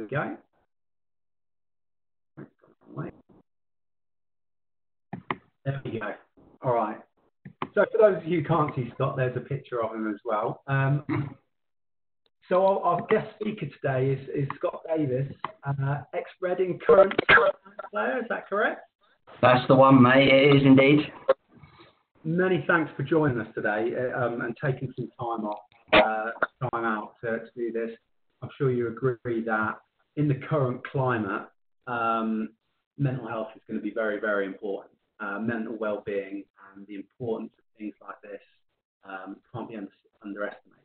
we go. There we go. All right. So for those of you who can't see Scott, there's a picture of him as well. Um, so our, our, guest speaker today is, is Scott Davies, uh, ex-Reading current player. Is that correct? That's the one, mate. It is indeed. Many thanks for joining us today uh, um, and taking some time off, uh, time out to, to, do this. I'm sure you agree that in the current climate, um, mental health is going to be very, very important. Uh, mental well-being and the importance of things like this um, can't be under, underestimated.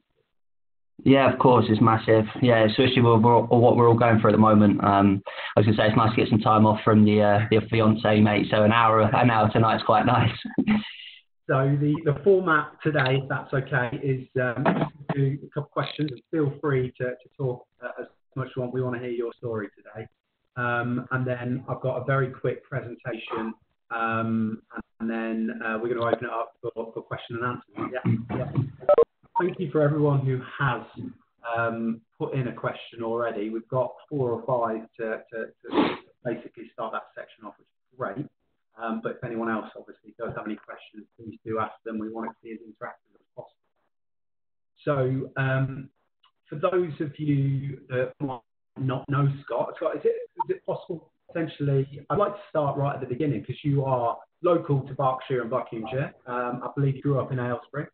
Yeah, of course, it's massive. Yeah, especially with what we're all going through at the moment. Um, I was gonna say it's nice to get some time off from the uh, the fiance, mate. So an hour an hour tonight is quite nice. so the, the format today, if that's okay, is um, do a couple of questions. Feel free to, to talk uh, as much want. We want to hear your story today. Um, and then I've got a very quick presentation, um, and then uh, we're going to open it up for, for question and answer. Yeah, yeah thank you for everyone who has um, put in a question already. We've got four or five to, to, to basically start that section off, which is great. Um, but if anyone else obviously does have any questions, please do ask them. We want it to be as interactive as possible. So um, for those of you that might not know Scott, Scott, is it, is it possible essentially, I'd like to start right at the beginning because you are local to Berkshire and Buckinghamshire. Um, I believe you grew up in Aylesbury.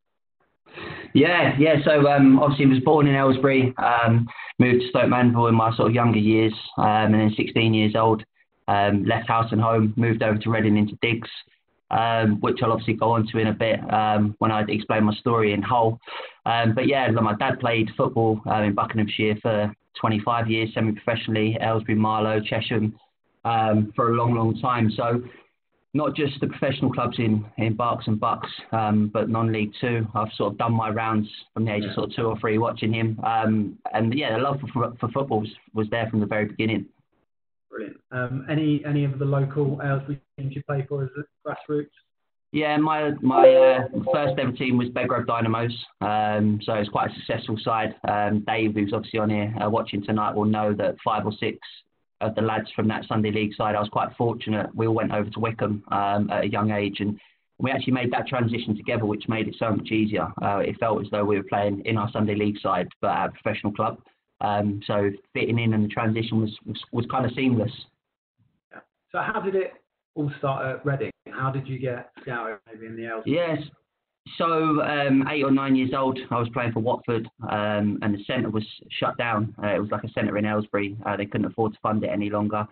Yeah, yeah. So um, obviously, was born in Aylesbury, um, moved to Stoke Mandeville in my sort of younger years, um, and then 16 years old, um, left house and home, moved over to Reading into Diggs, um, which I'll obviously go on to in a bit um, when I explain my story in Hull. Um, but yeah, my dad played football um, in Buckinghamshire for 25 years, semi-professionally, Aylesbury, Marlow, Chesham, um, for a long, long time. So not just the professional clubs in, in Berks and Bucks, um, but non-league too. I've sort of done my rounds from the age yeah. of sort of two or three watching him. And yeah, the love for, for football was, was there from the very beginning. Brilliant. Um, any any of the local Aylesbury teams you play for as grassroots? Yeah, my my uh, first ever team was Bedgrove Dynamos, um, so it's quite a successful side. Um, Dave, who's obviously on here uh, watching tonight, will know that five or six of the lads from that Sunday League side, I was quite fortunate. We all went over to Wycombe um, at a young age, and we actually made that transition together, which made it so much easier. Uh, it felt as though we were playing in our Sunday League side, but at a professional club. Um, so fitting in and the transition was, was, was kind of seamless. Yeah. So how did it all start at Reading? How did you get scouted maybe in the L's? Yes, so um, eight or nine years old, I was playing for Watford, um, and the centre was shut down. Uh, it was like a centre in Aylesbury. Uh, they couldn't afford to fund it any longer,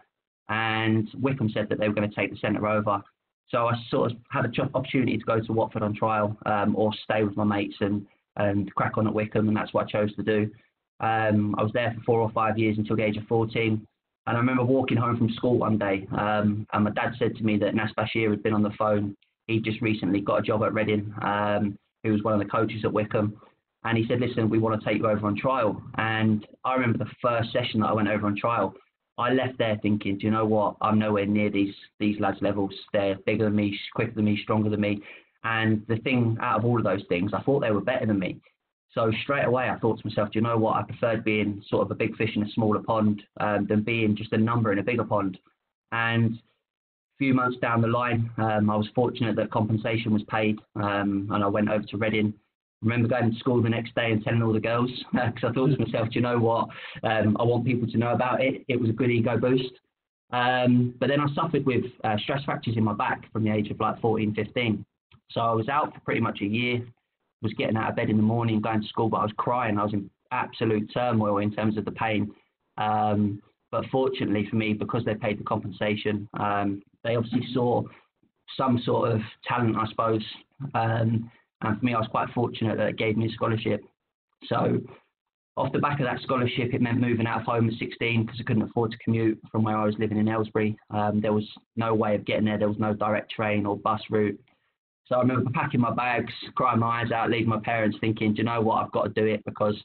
and Wycombe said that they were going to take the centre over. So I sort of had an opportunity to go to Watford on trial, um, or stay with my mates and and crack on at Wycombe, and that's what I chose to do. Um, I was there for four or five years until the age of 14. And I remember walking home from school one day, um, and my dad said to me that Nas Bashir had been on the phone he just recently got a job at Reading, um, who was one of the coaches at Wycombe. And he said, listen, we want to take you over on trial. And I remember the first session that I went over on trial. I left there thinking, do you know what? I'm nowhere near these these lads' levels. They're bigger than me, quicker than me, stronger than me. And the thing out of all of those things, I thought they were better than me. So straight away, I thought to myself, do you know what? I preferred being sort of a big fish in a smaller pond um, than being just a number in a bigger pond. And a few months down the line, um, I was fortunate that compensation was paid, um, and I went over to Reading. I remember going to school the next day and telling all the girls because I thought to myself, do you know what? Um, I want people to know about it. It was a good ego boost. Um, but then I suffered with uh, stress fractures in my back from the age of like 14, 15. So I was out for pretty much a year. Was getting out of bed in the morning, going to school, but I was crying. I was in absolute turmoil in terms of the pain. Um, but fortunately for me, because they paid the compensation, um, they obviously saw some sort of talent, I suppose. Um, and for me, I was quite fortunate that it gave me a scholarship. So, off the back of that scholarship, it meant moving out of home at 16 because I couldn't afford to commute from where I was living in Aylesbury. Um, there was no way of getting there, there was no direct train or bus route. So, I remember packing my bags, crying my eyes out, leaving my parents, thinking, do you know what, I've got to do it because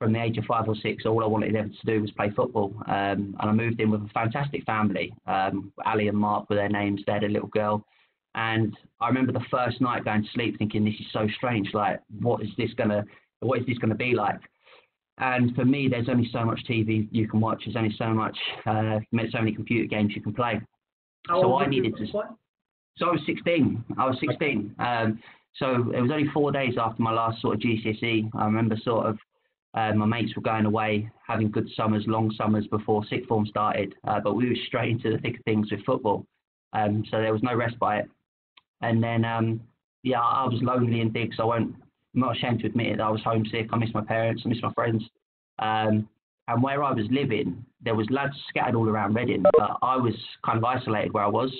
from the age of five or six, all I wanted ever to do was play football. Um, and I moved in with a fantastic family. Um, Ali and Mark were their names. They had a little girl. And I remember the first night going to sleep thinking, this is so strange. Like, what is this gonna, what is this gonna be like? And for me, there's only so much TV you can watch. There's only so much, uh, so many computer games you can play. How so I needed to. at this point? So I was 16. I was 16. Um, so it was only four days after my last sort of GCSE. I remember sort of uh, my mates were going away, having good summers, long summers before sixth form started. Uh, but we were straight into the thick of things with football. Um, so there was no respite. And then, um, yeah, I was lonely and big, so I won't, I'm not ashamed to admit it. that I was homesick. I missed my parents. I missed my friends. Um, and where I was living, there was lads scattered all around Reading, but I was kind of isolated where I was.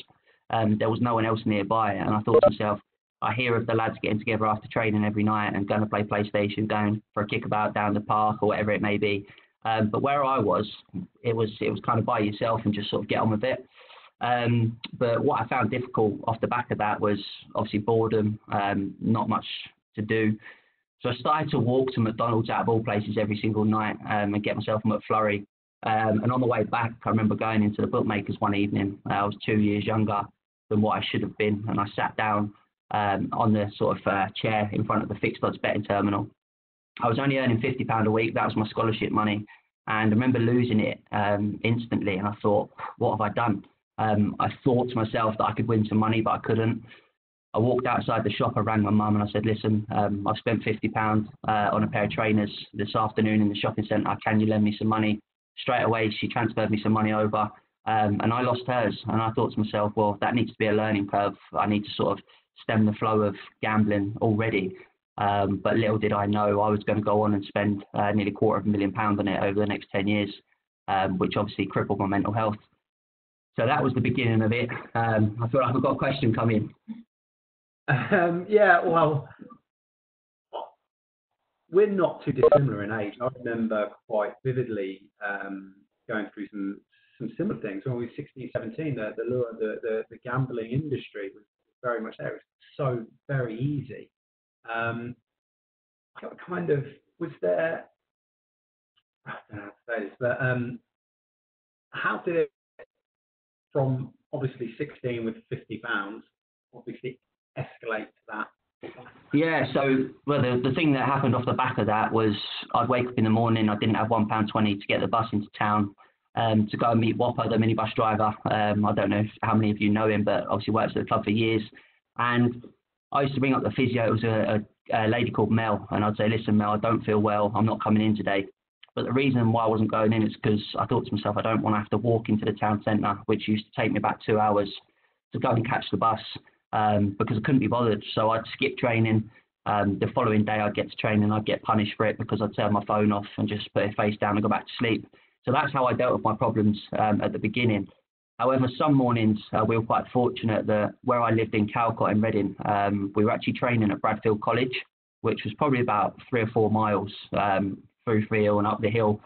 Um, there was no one else nearby, and I thought to myself, I hear of the lads getting together after training every night and going to play PlayStation, going for a kickabout down the park or whatever it may be. Um, but where I was, it was it was kind of by yourself and just sort of get on with it. Um, but what I found difficult off the back of that was obviously boredom, um, not much to do. So I started to walk to McDonald's out of all places every single night um, and get myself a McFlurry. Um, and on the way back, I remember going into the bookmakers one evening. Uh, I was two years younger than what I should have been, and I sat down um, on the sort of uh, chair in front of the fixed odds betting terminal. I was only earning fifty pound a week. That was my scholarship money, and I remember losing it um, instantly. And I thought, what have I done? Um, I thought to myself that I could win some money, but I couldn't. I walked outside the shop. I rang my mum and I said, "Listen, um, I've spent fifty pounds uh, on a pair of trainers this afternoon in the shopping centre. Can you lend me some money?" Straight away, she transferred me some money over, um, and I lost hers. And I thought to myself, "Well, that needs to be a learning curve. I need to sort of stem the flow of gambling already. Um, but little did I know I was going to go on and spend uh, nearly a quarter of a million pounds on it over the next 10 years, um, which obviously crippled my mental health. So that was the beginning of it. Um, I feel like I've got a question coming. Um, yeah, well, we're not too dissimilar in age. I remember quite vividly um, going through some some similar things when we were 16, 17. The the lure, the, the, the gambling industry was very much there. It was so very easy. Um, kind of was there. I don't know how to say this, but um, how did it from obviously 16 with 50 pounds, obviously escalate to that? Yeah, so well, the, the thing that happened off the back of that was I'd wake up in the morning, I didn't have one pound twenty to get the bus into town um, to go and meet Whopper, the minibus driver. Um, I don't know if, how many of you know him, but obviously works at the club for years. And I used to bring up the physio. It was a, a, a lady called Mel, and I'd say, "Listen, Mel, I don't feel well. I'm not coming in today." But the reason why I wasn't going in is because I thought to myself, I don't want to have to walk into the town centre, which used to take me about two hours to go and catch the bus um, because I couldn't be bothered. So I'd skip training. Um, the following day, I'd get to training I'd get punished for it because I'd turn my phone off and just put it face down and go back to sleep. So that's how I dealt with my problems um, at the beginning. However, some mornings uh, we were quite fortunate that where I lived in Calcot in Reading, um, we were actually training at Bradfield College, which was probably about three or four miles um, through Freehill and up the hill.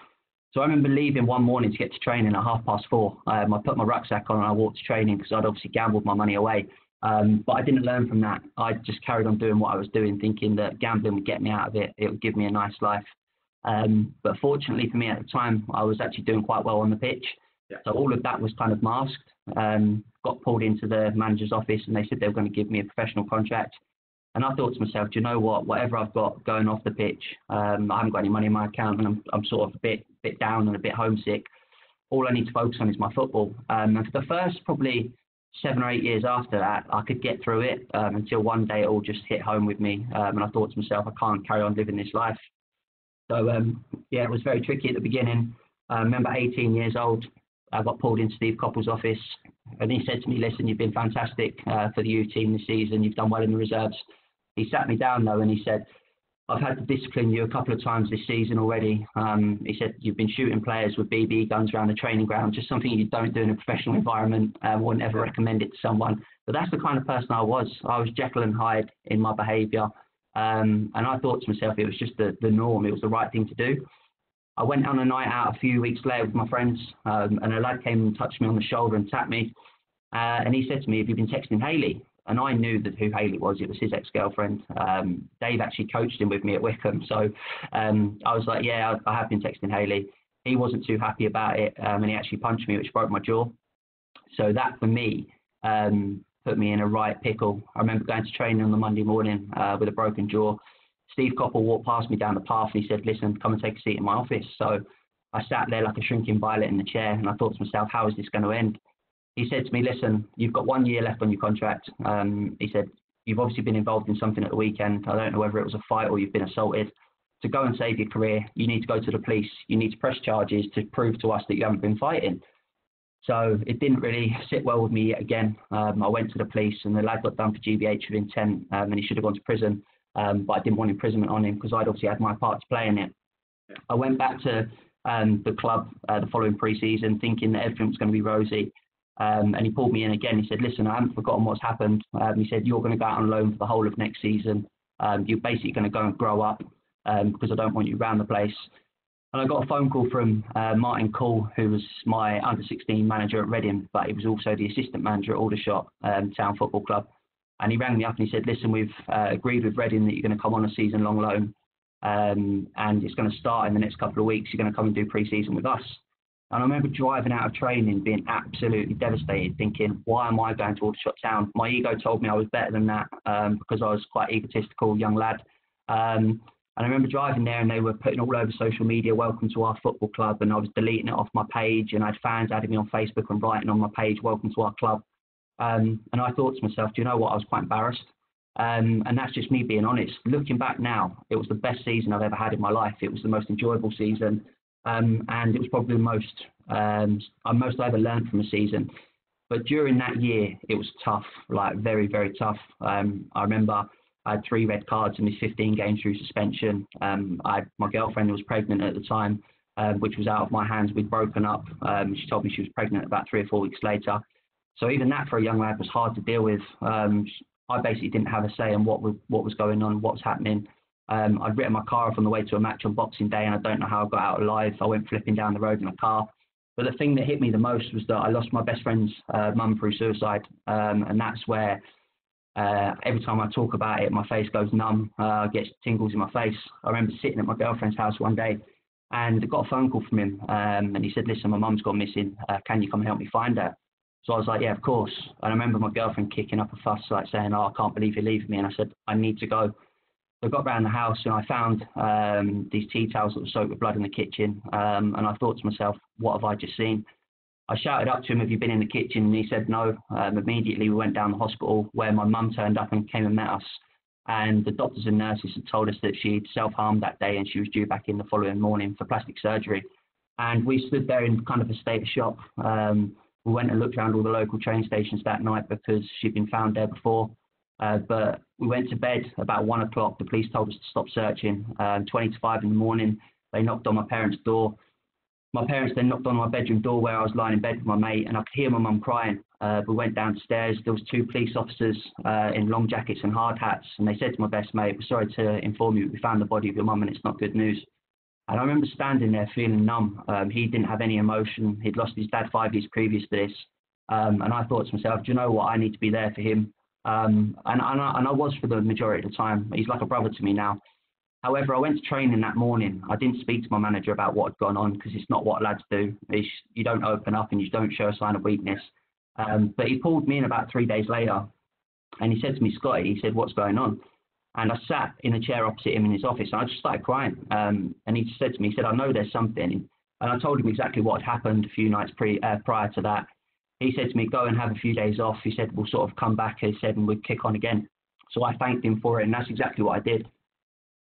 So I remember leaving one morning to get to training at half past four. Um, I put my rucksack on and I walked to training because I'd obviously gambled my money away. Um, but I didn't learn from that. I just carried on doing what I was doing, thinking that gambling would get me out of it. It would give me a nice life. Um, but fortunately for me at the time, I was actually doing quite well on the pitch. Yeah. So all of that was kind of masked. Um, got pulled into the manager's office and they said they were going to give me a professional contract. And I thought to myself, do you know what? Whatever I've got going off the pitch, um, I haven't got any money in my account and I'm, I'm sort of a bit, bit down and a bit homesick. All I need to focus on is my football. Um, and for the first probably seven or eight years after that, I could get through it um, until one day it all just hit home with me. Um, and I thought to myself, I can't carry on living this life. So um, yeah, it was very tricky at the beginning. I remember 18 years old, I got pulled into Steve Coppell's office, and he said to me, "Listen, you've been fantastic uh, for the U team this season. You've done well in the reserves." He sat me down though, and he said, "I've had to discipline you a couple of times this season already." Um, he said, "You've been shooting players with BB guns around the training ground, just something you don't do in a professional environment. I um, wouldn't ever recommend it to someone." But that's the kind of person I was. I was Jekyll and Hyde in my behaviour. Um, and I thought to myself, it was just the, the norm. It was the right thing to do. I went on a night out a few weeks later with my friends, um, and a lad came and touched me on the shoulder and tapped me. Uh, and he said to me, Have you been texting Haley? And I knew that who Haley was. It was his ex girlfriend. Um, Dave actually coached him with me at Wycombe. So um, I was like, Yeah, I, I, have been texting Haley. He wasn't too happy about it, um, and he actually punched me, which broke my jaw. So that for me um, put me in a right pickle. I remember going to training on the Monday morning uh, with a broken jaw. Steve Coppell walked past me down the path and he said, listen, come and take a seat in my office. So I sat there like a shrinking violet in the chair and I thought to myself, how is this going to end? He said to me, listen, you've got one year left on your contract. Um, he said, you've obviously been involved in something at the weekend. I don't know whether it was a fight or you've been assaulted. To go and save your career, you need to go to the police. You need to press charges to prove to us that you haven't been fighting. So it didn't really sit well with me yet again. Um, I went to the police and the lad got done for GBH with intent um, and he should have gone to prison. Um, but I didn't want imprisonment on him because I'd obviously had my part to play in it. Yeah. I went back to um, the club uh, the following pre-season thinking that everything was going to be rosy. Um, and he pulled me in again. He said, listen, I haven't forgotten what's happened. Um, he said, you're going to go out on loan for the whole of next season. you're basically going to go and grow up because I don't want you around the place. And I got a phone call from uh, Martin Kuhl, who was my under 16 manager at Reading, but he was also the assistant manager at Aldershot um, Town Football Club. And he rang me up and he said, Listen, we've uh, agreed with Reading that you're going to come on a season long loan. Um, and it's going to start in the next couple of weeks. You're going to come and do pre season with us. And I remember driving out of training being absolutely devastated, thinking, why am I going to Aldershot Town? My ego told me I was better than that um, because I was quite egotistical young lad. Um, and I remember driving there and they were putting all over social media, welcome to our football club. And I was deleting it off my page and I had fans adding me on Facebook and writing on my page, welcome to our club. Um, and I thought to myself, do you know what? I was quite embarrassed. Um, and that's just me being honest. Looking back now, it was the best season I've ever had in my life. It was the most enjoyable season. Um, and it was probably the most, um, most I ever learned from a season. But during that year, it was tough, like very, very tough. Um, I remember I had three red cards and missed 15 games through suspension. Um, I my girlfriend was pregnant at the time, um, which was out of my hands. We'd broken up. Um, she told me she was pregnant about three or four weeks later. So even that for a young lad was hard to deal with. Um, I basically didn't have a say in what was, what was going on, what was happening. Um, I'd written my car off on the way to a match on Boxing Day, and I don't know how I got out alive. I went flipping down the road in a car. But the thing that hit me the most was that I lost my best friend's uh, mum through suicide, um, and that's where uh, every time I talk about it, my face goes numb, uh, gets tingles in my face. I remember sitting at my girlfriend's house one day and I got a phone call from him um, and he said, listen, my mum's gone missing. Uh, can you come and help me find her? So I was like, yeah, of course. And I remember my girlfriend kicking up a fuss, like saying, oh, I can't believe you're leaving me. And I said, I need to go. So I got around the house and I found um, these tea towels that were soaked with blood in the kitchen. Um, and I thought to myself, what have I just seen? I shouted up to him, Have you been in the kitchen? And he said, No. Um, immediately, we went down the hospital where my mum turned up and came and met us. And the doctors and nurses had told us that she'd self harmed that day and she was due back in the following morning for plastic surgery. And we stood there in kind of a state of shock. Um, we went and looked around all the local train stations that night because she'd been found there before. Uh, but we went to bed about one o'clock. The police told us to stop searching. Um, 20 to 5 in the morning, they knocked on my parents' door my parents then knocked on my bedroom door where I was lying in bed with my mate, and I could hear my mum crying. Uh, we went downstairs. There was two police officers uh, in long jackets and hard hats, and they said to my best mate, "We're sorry to inform you, we found the body of your mum, and it's not good news." And I remember standing there feeling numb. Um, he didn't have any emotion. He'd lost his dad five years previous to this, um, and I thought to myself, "Do you know what? I need to be there for him." Um, and, and, I, and I was for the majority of the time. He's like a brother to me now. However, I went to training that morning. I didn't speak to my manager about what had gone on because it's not what lads do. It's, you don't open up and you don't show a sign of weakness. Um, but he pulled me in about three days later and he said to me, Scotty, he said, what's going on? And I sat in a chair opposite him in his office and I just started crying. Um, and he said to me, he said, I know there's something. And I told him exactly what had happened a few nights pre, uh, prior to that. He said to me, go and have a few days off. He said, we'll sort of come back, he said, and we'd kick on again. So I thanked him for it, and that's exactly what I did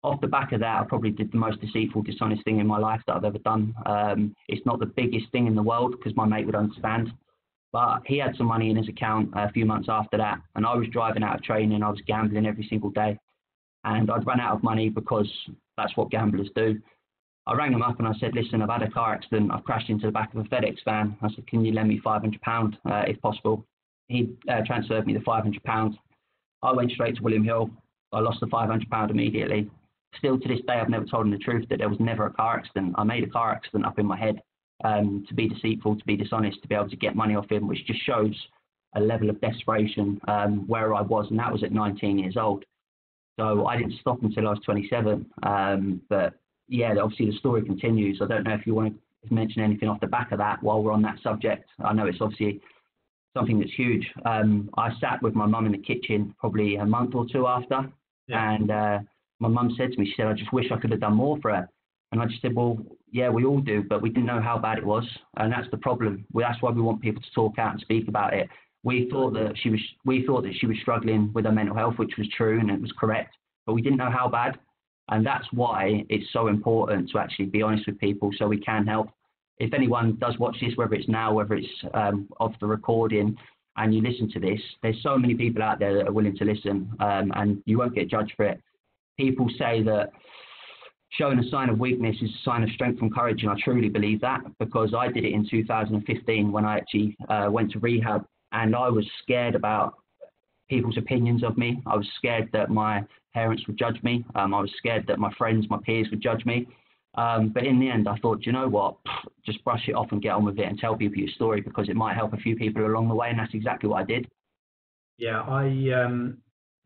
off the back of that, I probably did the most deceitful, dishonest thing in my life that I've ever done. Um, it's not the biggest thing in the world because my mate would understand. But he had some money in his account a few months after that, and I was driving out of training. I was gambling every single day, and I'd run out of money because that's what gamblers do. I rang him up and I said, "Listen, I've had a car accident. I've crashed into the back of a FedEx van." I said, "Can you lend me five hundred pound uh, if possible?" He uh, transferred me the five hundred pounds. I went straight to William Hill. I lost the five hundred pound immediately still to this day, I've never told him the truth that there was never a car accident. I made a car accident up in my head um, to be deceitful, to be dishonest, to be able to get money off him, which just shows a level of desperation um, where I was, and that was at 19 years old. So I didn't stop until I was 27. Um, but yeah, obviously the story continues. I don't know if you want to mention anything off the back of that while we're on that subject. I know it's obviously something that's huge. Um, I sat with my mum in the kitchen probably a month or two after, yeah. and uh, my mum said to me, she said, I just wish I could have done more for her. And I just said, well, yeah, we all do, but we didn't know how bad it was, and that's the problem. Well, that's why we want people to talk out and speak about it. We thought that she was, we thought that she was struggling with her mental health, which was true and it was correct, but we didn't know how bad, and that's why it's so important to actually be honest with people so we can help. If anyone does watch this, whether it's now, whether it's um, off the recording, and you listen to this, there's so many people out there that are willing to listen, um, and you won't get judged for it. People say that showing a sign of weakness is a sign of strength and courage, and I truly believe that because I did it in 2015 when I actually uh, went to rehab, and I was scared about people's opinions of me. I was scared that my parents would judge me. Um, I was scared that my friends, my peers would judge me. Um, but in the end, I thought, you know what? Just brush it off and get on with it and tell people your story because it might help a few people along the way, and that's exactly what I did. Yeah, I um,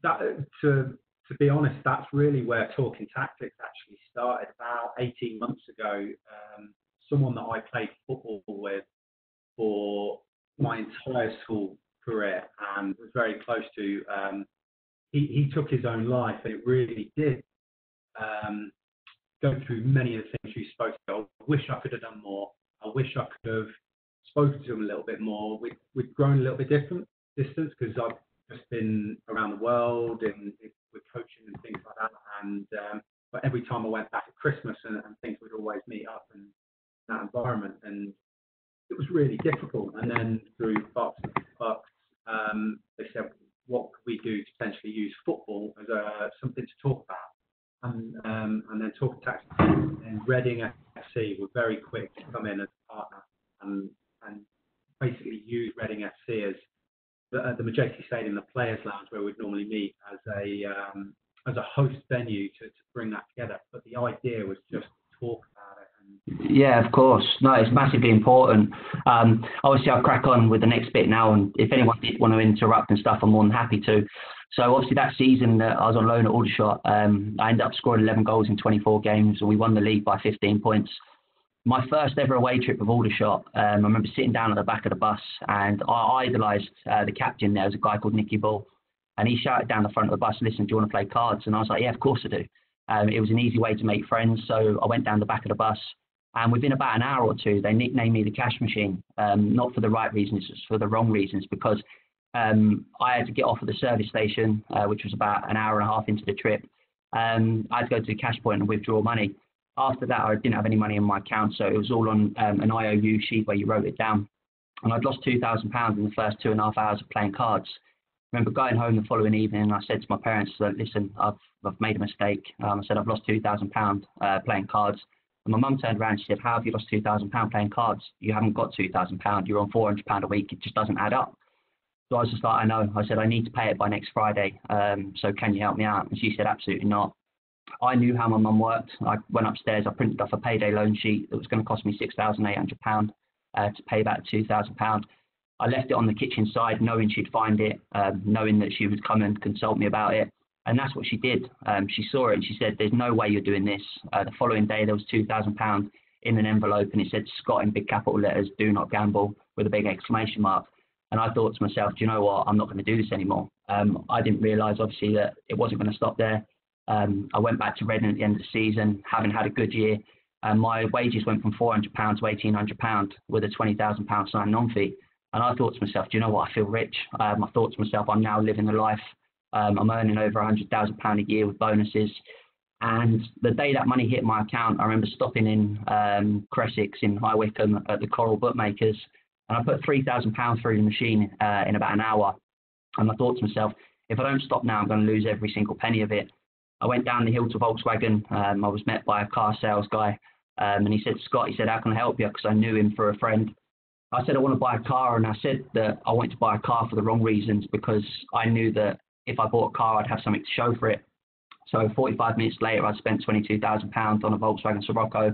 that to to be honest, that's really where talking tactics actually started about 18 months ago. Um, someone that I played football with for my entire school career and was very close to, um, he, he took his own life, and it really did um, go through many of the things you spoke about. I wish I could have done more. I wish I could have spoken to him a little bit more. We, we've grown a little bit different distance because I've just been around the world and with coaching and things like that. And um, but every time I went back at Christmas and, and things would always meet up in that environment, and it was really difficult. And then through Bucks, um, they said, what could we do to potentially use football as a, something to talk about? And um, and then talk tactics and Reading FC were very quick to come in as a partner and and basically use Reading FC as the, uh, the Madejski Stadium, the Players Lounge, where we'd normally meet, as a um, as a host venue to, to bring that together. But the idea was just to talk about it. And... Yeah, of course. No, it's massively important. Um, obviously, I'll crack on with the next bit now, and if anyone did want to interrupt and stuff, I'm more than happy to. So obviously that season that I was on loan at Aldershot, um, I ended up scoring 11 goals in 24 games, and we won the league by 15 points my first ever away trip with Aldershot, um, I remember sitting down at the back of the bus and I idolised uh, the captain there was a guy called Nikki Bull. And he shouted down the front of the bus, listen, do you want to play cards? And I was like, yeah, of course I do. Um, it was an easy way to make friends. So I went down the back of the bus. And within about an hour or two, they nicknamed me the cash machine, um, not for the right reasons, it's for the wrong reasons, because um, I had to get off at the service station, uh, which was about an hour and a half into the trip. Um, I had to go to the cash point and withdraw money. After that, I didn't have any money in my account, so it was all on um, an IOU sheet where you wrote it down. And I'd lost £2,000 in the first two and a half hours of playing cards. I remember going home the following evening and I said to my parents, listen, I've, I've made a mistake. Um, I said, I've lost £2,000 uh, playing cards. And my mum turned around and she said, How have you lost £2,000 playing cards? You haven't got £2,000. You're on £400 a week. It just doesn't add up. So I was just like, I know. I said, I need to pay it by next Friday. Um, so can you help me out? And she said, Absolutely not. I knew how my mum worked. I went upstairs, I printed off a payday loan sheet that was going to cost me £6,800 uh, to pay back £2,000. I left it on the kitchen side, knowing she'd find it, um, knowing that she would come and consult me about it. And that's what she did. Um, she saw it and she said, There's no way you're doing this. Uh, the following day, there was £2,000 in an envelope and it said Scott in big capital letters, do not gamble, with a big exclamation mark. And I thought to myself, do you know what? I'm not going to do this anymore. Um, I didn't realise, obviously, that it wasn't going to stop there. Um, I went back to Reading at the end of the season, having had a good year. And my wages went from £400 to £1,800 with a £20,000 sign on fee. And I thought to myself, do you know what? I feel rich. Um, I thought to myself, I'm now living the life. Um, I'm earning over £100,000 a year with bonuses. And the day that money hit my account, I remember stopping in um, in High Wycombe at the Coral Bookmakers. And I put £3,000 through the machine uh, in about an hour. And I thought to myself, if I don't stop now, I'm going to lose every single penny of it. I went down the hill to Volkswagen. Um, I was met by a car sales guy, um, and he said, Scott, he said, how can I help you? Because I knew him for a friend. I said, I want to buy a car, and I said that I wanted to buy a car for the wrong reasons because I knew that if I bought a car, I'd have something to show for it. So 45 minutes later, I spent £22,000 on a Volkswagen Scirocco.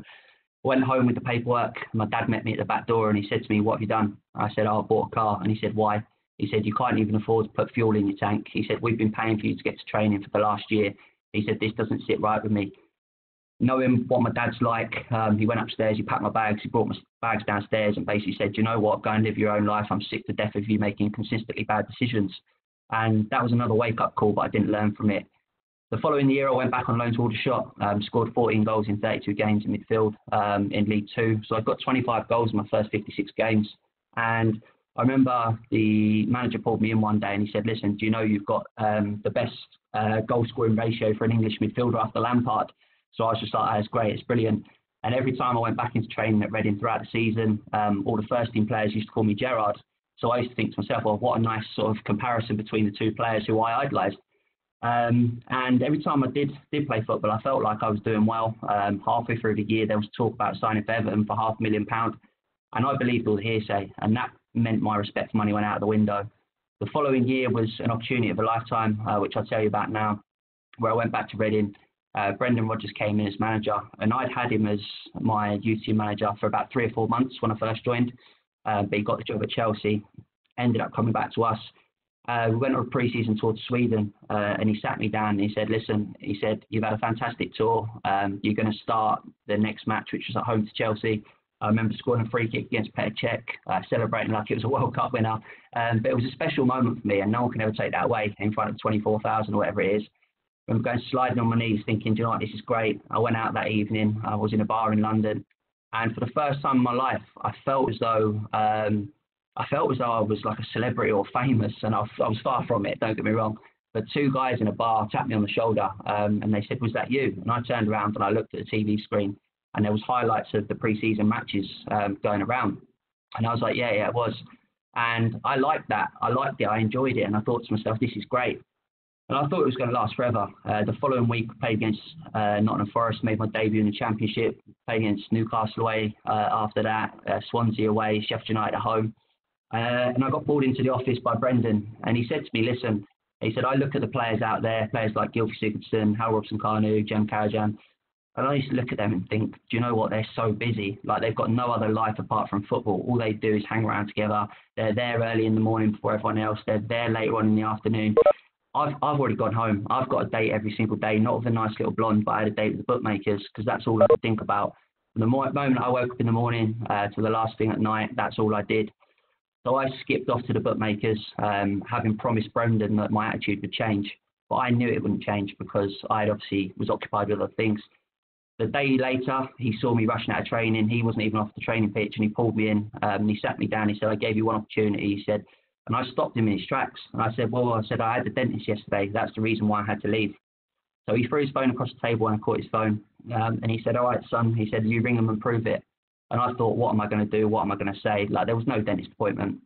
Went home with the paperwork. And my dad met me at the back door and he said to me, What have you done? I said, oh, I bought a car. And he said, Why? He said, You can't even afford to put fuel in your tank. He said, We've been paying for you to get to training for the last year. He said, This doesn't sit right with me. Knowing what my dad's like, um, he went upstairs, he packed my bags, he brought my bags downstairs and basically said, You know what? Go and live your own life. I'm sick to death of you making consistently bad decisions. And that was another wake up call, but I didn't learn from it. The following year, I went back on loan to Aldershot, um, scored 14 goals in 32 games in midfield um, in League Two. So I got 25 goals in my first 56 games. And I remember the manager pulled me in one day and he said, "Listen, do you know you've got um, the best uh, goal scoring ratio for an English midfielder after Lampard?" So I was just like, "That's great, it's brilliant." And every time I went back into training at Reading throughout the season, um, all the first team players used to call me Gerrard. So I used to think to myself, well, what a nice sort of comparison between the two players who I idolised. Um, and every time I did did play football, I felt like I was doing well. Um, halfway through the year, there was talk about signing for Everton for half a million pound, and I believed all the hearsay, and that meant my respect for money went out of the window. The following year was an opportunity of a lifetime, uh, which I'll tell you about now, where I went back to Reading. Uh, Brendan Rodgers came in as manager, and I'd had him as my youth team manager for about three or four months when I first joined. Uh, but he got the job at Chelsea, ended up coming back to us uh, we went on a pre-season tour to Sweden, uh, and he sat me down and he said, "Listen," he said, "you've had a fantastic tour. Um, you're going to start the next match, which was at home to Chelsea." I remember scoring a free kick against Petr uh, celebrating like it was a World Cup winner. Um, but it was a special moment for me, and no one can ever take that away in front of 24,000 or whatever it is. I'm going sliding on my knees, thinking, "Do you know what? This is great." I went out that evening. I was in a bar in London, and for the first time in my life, I felt as though um, I felt as though I was like a celebrity or famous, and I, I was far from it. Don't get me wrong. But two guys in a bar tapped me on the shoulder, um, and they said, "Was that you?" And I turned around and I looked at the TV screen, and there was highlights of the pre-season matches um, going around, and I was like, "Yeah, yeah, it was." And I liked that. I liked it. I enjoyed it, and I thought to myself, "This is great." And I thought it was going to last forever. Uh, the following week, played against uh, Nottingham Forest, made my debut in the Championship. Played against Newcastle away uh, after that, uh, Swansea away, Sheffield United at home. Uh, and I got pulled into the office by Brendan, and he said to me, "Listen," he said, "I look at the players out there, players like Gylfi Sigurdsson, Hal Robson-Kanu, Jem Karacan, and I used to look at them and think, do you know what? They're so busy. Like they've got no other life apart from football. All they do is hang around together. They're there early in the morning before everyone else. They're there later on in the afternoon. I've I've already gone home. I've got a date every single day, not with a nice little blonde, but I had a date with the bookmakers because that's all I think about. From the moment I woke up in the morning uh, to the last thing at night, that's all I did. So I skipped off to the bookmakers, um, having promised Brendan that my attitude would change. But I knew it wouldn't change because I obviously was occupied with other things. The day later, he saw me rushing out of training. He wasn't even off the training pitch, and he pulled me in. Um, and he sat me down. He said, "I gave you one opportunity." He said, and I stopped him in his tracks. And I said, "Well, I said I had the dentist yesterday. That's the reason why I had to leave." So he threw his phone across the table, and I caught his phone. Um, and he said, "All right, son." He said, "You ring them and prove it." And I thought, what am I going to do? What am I going to say? Like, there was no dentist appointment.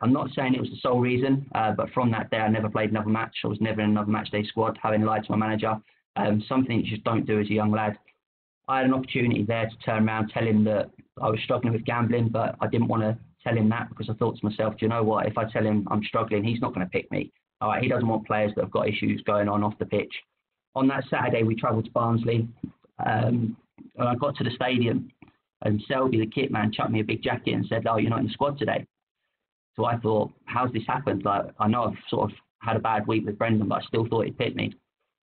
I'm not saying it was the sole reason, uh, but from that day, I never played another match. I was never in another match day squad, having lied to my manager. Um, something you just don't do as a young lad. I had an opportunity there to turn around, tell him that I was struggling with gambling, but I didn't want to tell him that because I thought to myself, do you know what? If I tell him I'm struggling, he's not going to pick me. All right, he doesn't want players that have got issues going on off the pitch. On that Saturday, we travelled to Barnsley. Um, and I got to the stadium, and Selby, the kit man, chucked me a big jacket and said, "Oh, you're not in the squad today." So I thought, how's this happened? Like, I know I've sort of had a bad week with Brendan, but I still thought he'd pick me.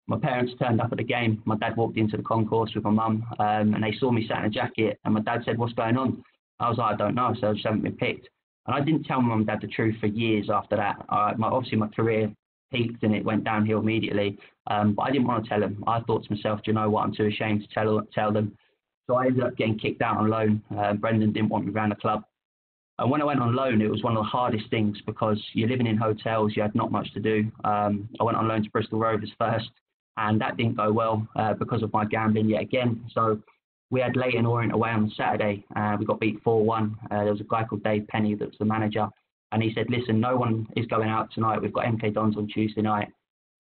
My parents turned up at the game. My dad walked into the concourse with my mum, um, and they saw me sat in a jacket. And my dad said, "What's going on?" I was like, "I don't know." So I just haven't been picked. And I didn't tell my mum and dad the truth for years after that. Uh, my, obviously, my career peaked and it went downhill immediately. Um, but I didn't want to tell them. I thought to myself, "Do you know what? I'm too ashamed to tell tell them." So I ended up getting kicked out on loan. Uh, Brendan didn't want me around the club. And when I went on loan, it was one of the hardest things because you're living in hotels, you had not much to do. Um, I went on loan to Bristol Rovers first, and that didn't go well uh, because of my gambling yet again. So we had Leyton Orient away on Saturday. Uh, we got beat 4 1. Uh, there was a guy called Dave Penney that was the manager, and he said, Listen, no one is going out tonight. We've got MK Dons on Tuesday night.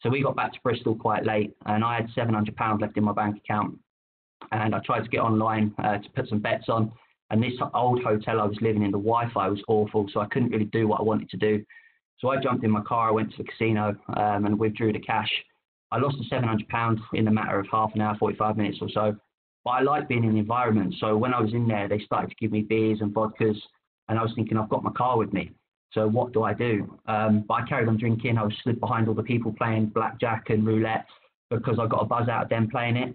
So we got back to Bristol quite late, and I had £700 left in my bank account. And I tried to get online uh, to put some bets on and this old hotel I was living in, the Wi-Fi was awful, so I couldn't really do what I wanted to do. So I jumped in my car, I went to the casino, um, and withdrew the cash. I lost the 700 pounds in the matter of half an hour, 45 minutes or so. But I like being in the environment. So when I was in there, they started to give me beers and vodkas, and I was thinking, I've got my car with me. So what do I do? Um, but I carried on drinking. I was stood behind all the people playing blackjack and roulette because I got a buzz out of them playing it.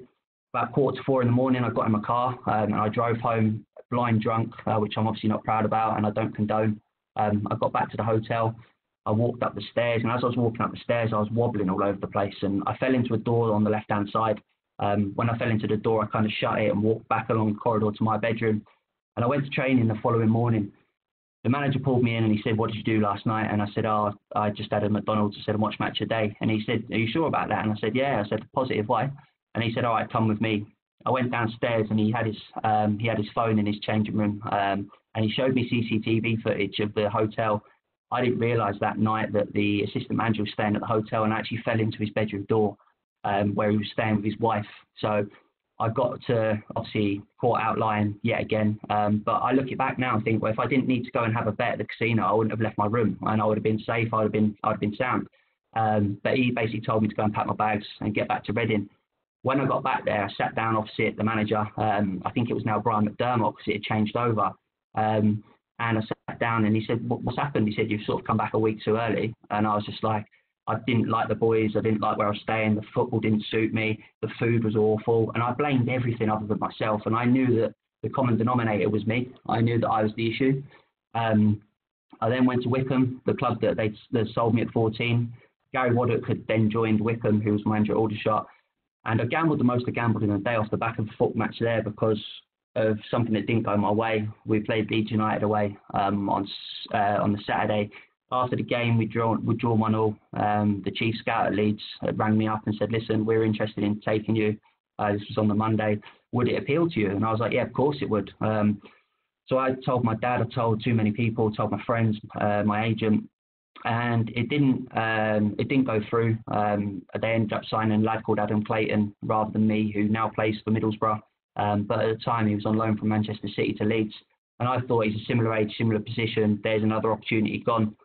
About quarter to four in the morning, I got in my car um, and I drove home blind drunk, uh, which I'm obviously not proud about and I don't condone. Um, I got back to the hotel. I walked up the stairs, and as I was walking up the stairs, I was wobbling all over the place, and I fell into a door on the left-hand side. Um, when I fell into the door, I kind of shut it and walked back along the corridor to my bedroom. And I went to training the following morning. The manager pulled me in and he said, "What did you do last night?" And I said, "Oh, I just had a McDonald's. I said, I watched match a day." And he said, "Are you sure about that?" And I said, "Yeah." I said, "Positive. Why?" And he said, "All right, come with me." I went downstairs and he had his um, he had his phone in his changing room um, and he showed me CCTV footage of the hotel. I didn't realise that night that the assistant manager was staying at the hotel and actually fell into his bedroom door um, where he was staying with his wife. So I got to obviously caught out lying yet again. Um, but I look it back now and think, well, if I didn't need to go and have a bet at the casino, I wouldn't have left my room and I would have been safe. I'd have been I'd have been sound. Um, but he basically told me to go and pack my bags and get back to Reading when I got back there, I sat down opposite the manager. Um, I think it was now Brian McDermott because it had changed over. Um, and I sat down and he said, What's happened? He said, You've sort of come back a week too early. And I was just like, I didn't like the boys. I didn't like where I was staying. The football didn't suit me. The food was awful. And I blamed everything other than myself. And I knew that the common denominator was me. I knew that I was the issue. Um, I then went to Wycombe, the club that they, sold me at 14. Gary Waddock had then joined Wycombe, who was manager at Aldershot. And I gambled the most I gambled in a day off the back of a football match there because of something that didn't go my way. We played Leeds United away um, on uh, on the Saturday. After the game, we draw we draw one all. Um, the chief scout at Leeds rang me up and said, "Listen, we're interested in taking you." Uh, this was on the Monday. Would it appeal to you? And I was like, "Yeah, of course it would." Um, so I told my dad, I told too many people, told my friends, uh, my agent, and it didn't um, it didn't go through. Um, they ended up signing a lad called Adam Clayton rather than me, who now plays for Middlesbrough. Um, but at the time, he was on loan from Manchester City to Leeds, and I thought he's a similar age, similar position. There's another opportunity gone.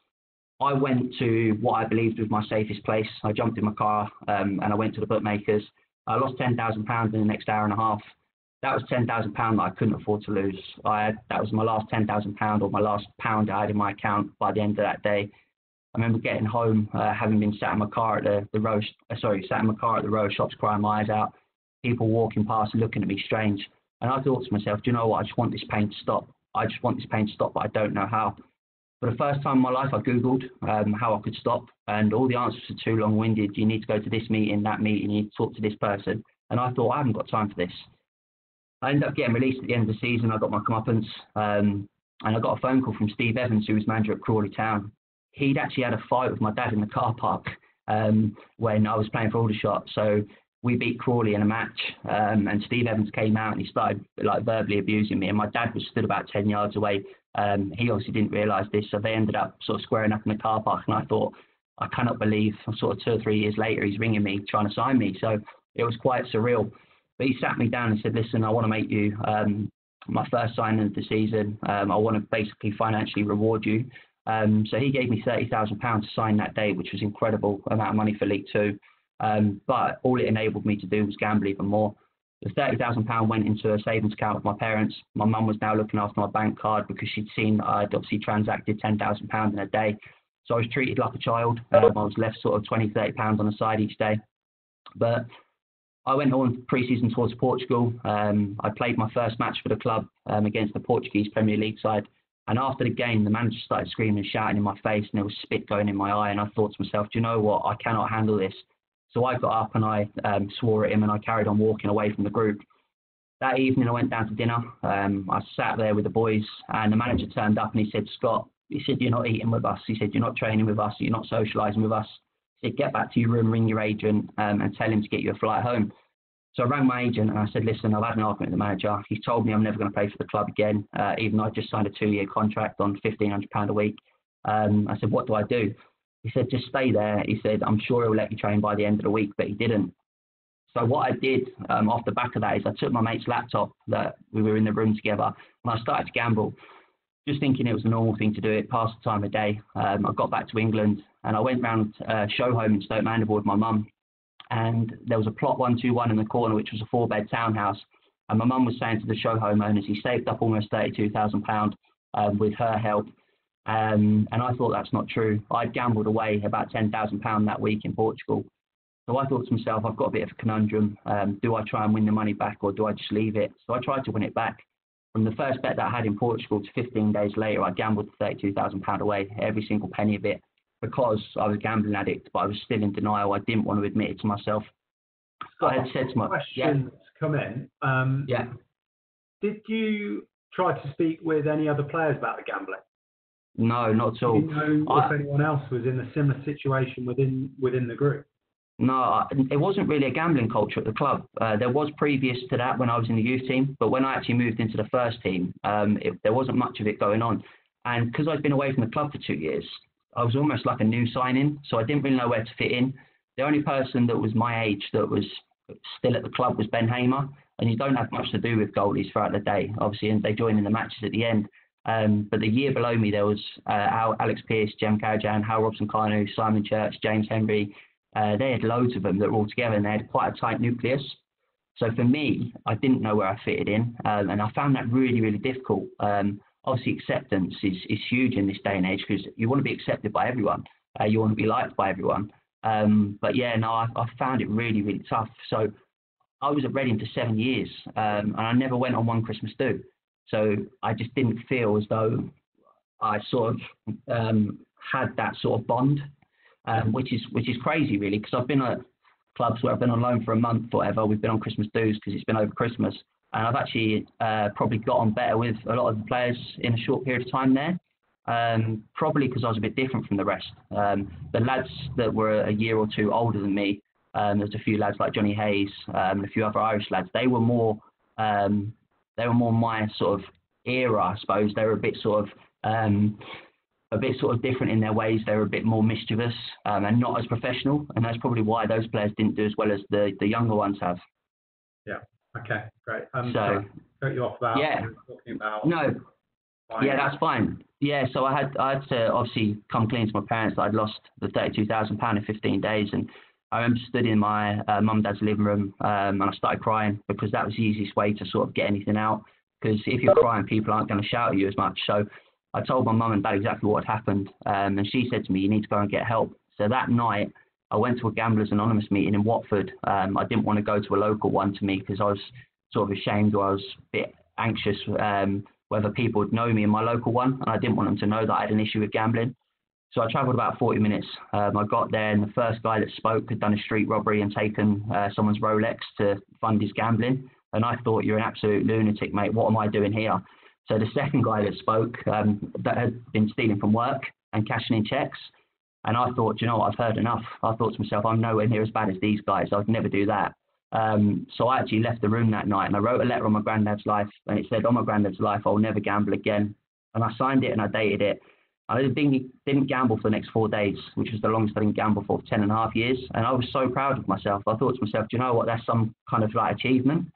I went to what I believed was my safest place. I jumped in my car um, and I went to the bookmakers. I lost ten thousand pounds in the next hour and a half. That was ten thousand pounds that I couldn't afford to lose. I had, that was my last ten thousand pound or my last pound I had in my account by the end of that day. I remember getting home, uh, having been sat in my car at the, the row, uh, sorry, sat in my car at the row shops crying my eyes out, people walking past looking at me strange. And I thought to myself, do you know what? I just want this pain to stop. I just want this pain to stop, but I don't know how. For the first time in my life, I Googled um, how I could stop, and all the answers are too long winded. You need to go to this meeting, that meeting, you need to talk to this person. And I thought, I haven't got time for this. I ended up getting released at the end of the season. I got my comeuppance, um, and I got a phone call from Steve Evans, who was manager at Crawley Town he'd actually had a fight with my dad in the car park um, when I was playing for Aldershot. So we beat Crawley in a match, um, and Steve Evans came out and he started like verbally abusing me. And my dad was stood about ten yards away. Um, he obviously didn't realise this, so they ended up sort of squaring up in the car park. And I thought, I cannot believe, sort of two or three years later, he's ringing me trying to sign me. So it was quite surreal. But he sat me down and said, "Listen, I want to make you um, my first signing of the season. Um, I want to basically financially reward you." Um, so he gave me £30,000 to sign that day, which was incredible amount of money for League Two. Um, but all it enabled me to do was gamble even more. The £30,000 went into a savings account with my parents. My mum was now looking after my bank card because she'd seen that I'd obviously transacted £10,000 in a day. So I was treated like a child. Um, I was left sort of 20, 30 pounds on the side each day. But I went on pre-season tours to Portugal. Um, I played my first match for the club um, against the Portuguese Premier League side. And after the game, the manager started screaming and shouting in my face, and there was spit going in my eye. And I thought to myself, do you know what? I cannot handle this. So I got up and I um, swore at him, and I carried on walking away from the group. That evening, I went down to dinner. Um, I sat there with the boys, and the manager turned up and he said, Scott, he said, you're not eating with us. He said, you're not training with us. You're not socialising with us. He said, get back to your room, ring your agent, um, and tell him to get you a flight home. So I rang my agent and I said, listen, I've had an argument with the manager. He's told me I'm never going to play for the club again, uh, even though I just signed a two-year contract on £1,500 a week. Um, I said, what do I do? He said, just stay there. He said, I'm sure he'll let you train by the end of the week, but he didn't. So what I did um, off the back of that is I took my mate's laptop that we were in the room together and I started to gamble, just thinking it was a normal thing to do it, pass the time of day. Um, I got back to England and I went round uh, show home in Stoke Mandeville with my mum and there was a plot 121 in the corner, which was a four bed townhouse. And my mum was saying to the show home owners, he saved up almost £32,000 um, with her help. Um, and I thought that's not true. I'd gambled away about £10,000 that week in Portugal. So I thought to myself, I've got a bit of a conundrum. Um, do I try and win the money back or do I just leave it? So I tried to win it back. From the first bet that I had in Portugal to 15 days later, I gambled £32,000 away, every single penny of it because I was a gambling addict, but I was still in denial. I didn't want to admit it to myself. Scott, I had said to my questions yeah, come in. Um, yeah. Did you try to speak with any other players about the gambling? No, not at all. Did you know I- if anyone else was in a similar situation within within the group? No, it wasn't really a gambling culture at the club. Uh, there was previous to that when I was in the youth team, but when I actually moved into the first team, um, it, there wasn't much of it going on. And because I'd been away from the club for two years, I was almost like a new signing, so I didn't really know where to fit in. The only person that was my age that was still at the club was Ben Hamer, and you don't have much to do with goalies throughout the day, obviously, and they join in the matches at the end. Um, but the year below me, there was uh, Alex Pearce, Jem Karacan, Hal Robson Kanu, Simon Church, James Henry. Uh, they had loads of them that were all together, and they had quite a tight nucleus. So for me, I didn't know where I fitted in, um, and I found that really, really difficult. Um, obviously, acceptance is, is huge in this day and age because you want to be accepted by everyone. Uh, you want to be liked by everyone. Um, but yeah, no, I, I found it really, really tough. So I was at Reading for seven years, um, and I never went on one Christmas do. So I just didn't feel as though I sort of um, had that sort of bond, um, which is which is crazy really, because I've been at clubs where I've been on loan for a month or whatever. We've been on Christmas dues because it's been over Christmas, and I've actually uh, probably got on better with a lot of the players in a short period of time there. Um, probably because I was a bit different from the rest. Um, the lads that were a year or two older than me, um, there's a few lads like Johnny Hayes um, and a few other Irish lads. They were more, um, they were more my sort of era, I suppose. They were a bit sort of, um, a bit sort of different in their ways. They were a bit more mischievous um, and not as professional, and that's probably why those players didn't do as well as the the younger ones have. Yeah. Okay, great. Um, So- cut you off about Yeah. talking about. No, Yeah, that's fine. Yeah, so I had I had to obviously come clean to my parents that I'd lost the thirty-two thousand pound in fifteen days, and I remember stood in my uh, mum and dad's living room, um, and I started crying because that was the easiest way to sort of get anything out. Because if you're crying, people aren't going to shout at you as much. So I told my mum and dad exactly what had happened, um, and she said to me, "You need to go and get help." So that night, I went to a Gamblers Anonymous meeting in Watford. Um, I didn't want to go to a local one to me because I was sort of ashamed or I was a bit anxious um, whether people would know me in my local one, and I didn't want them to know that I had an issue with gambling. So I travelled about 40 minutes. Um, I got there, and the first guy that spoke had done a street robbery and taken uh, someone's Rolex to fund his gambling. And I thought, you're an absolute lunatic, mate. What am I doing here? So the second guy that spoke, um, that had been stealing from work and cashing in checks. And I thought, you know what, I've heard enough. I thought to myself, I'm nowhere near as bad as these guys. I'd never do that. Um, so I actually left the room that night and I wrote a letter on my granddad's life and it said, on my granddad's life, I'll never gamble again. And I signed it and I dated it. I didn't, didn't gamble for the next four days, which was the longest I didn't gamble for 10 and a half years. And I was so proud of myself. I thought to myself, do you know what, that's some kind of like achievement.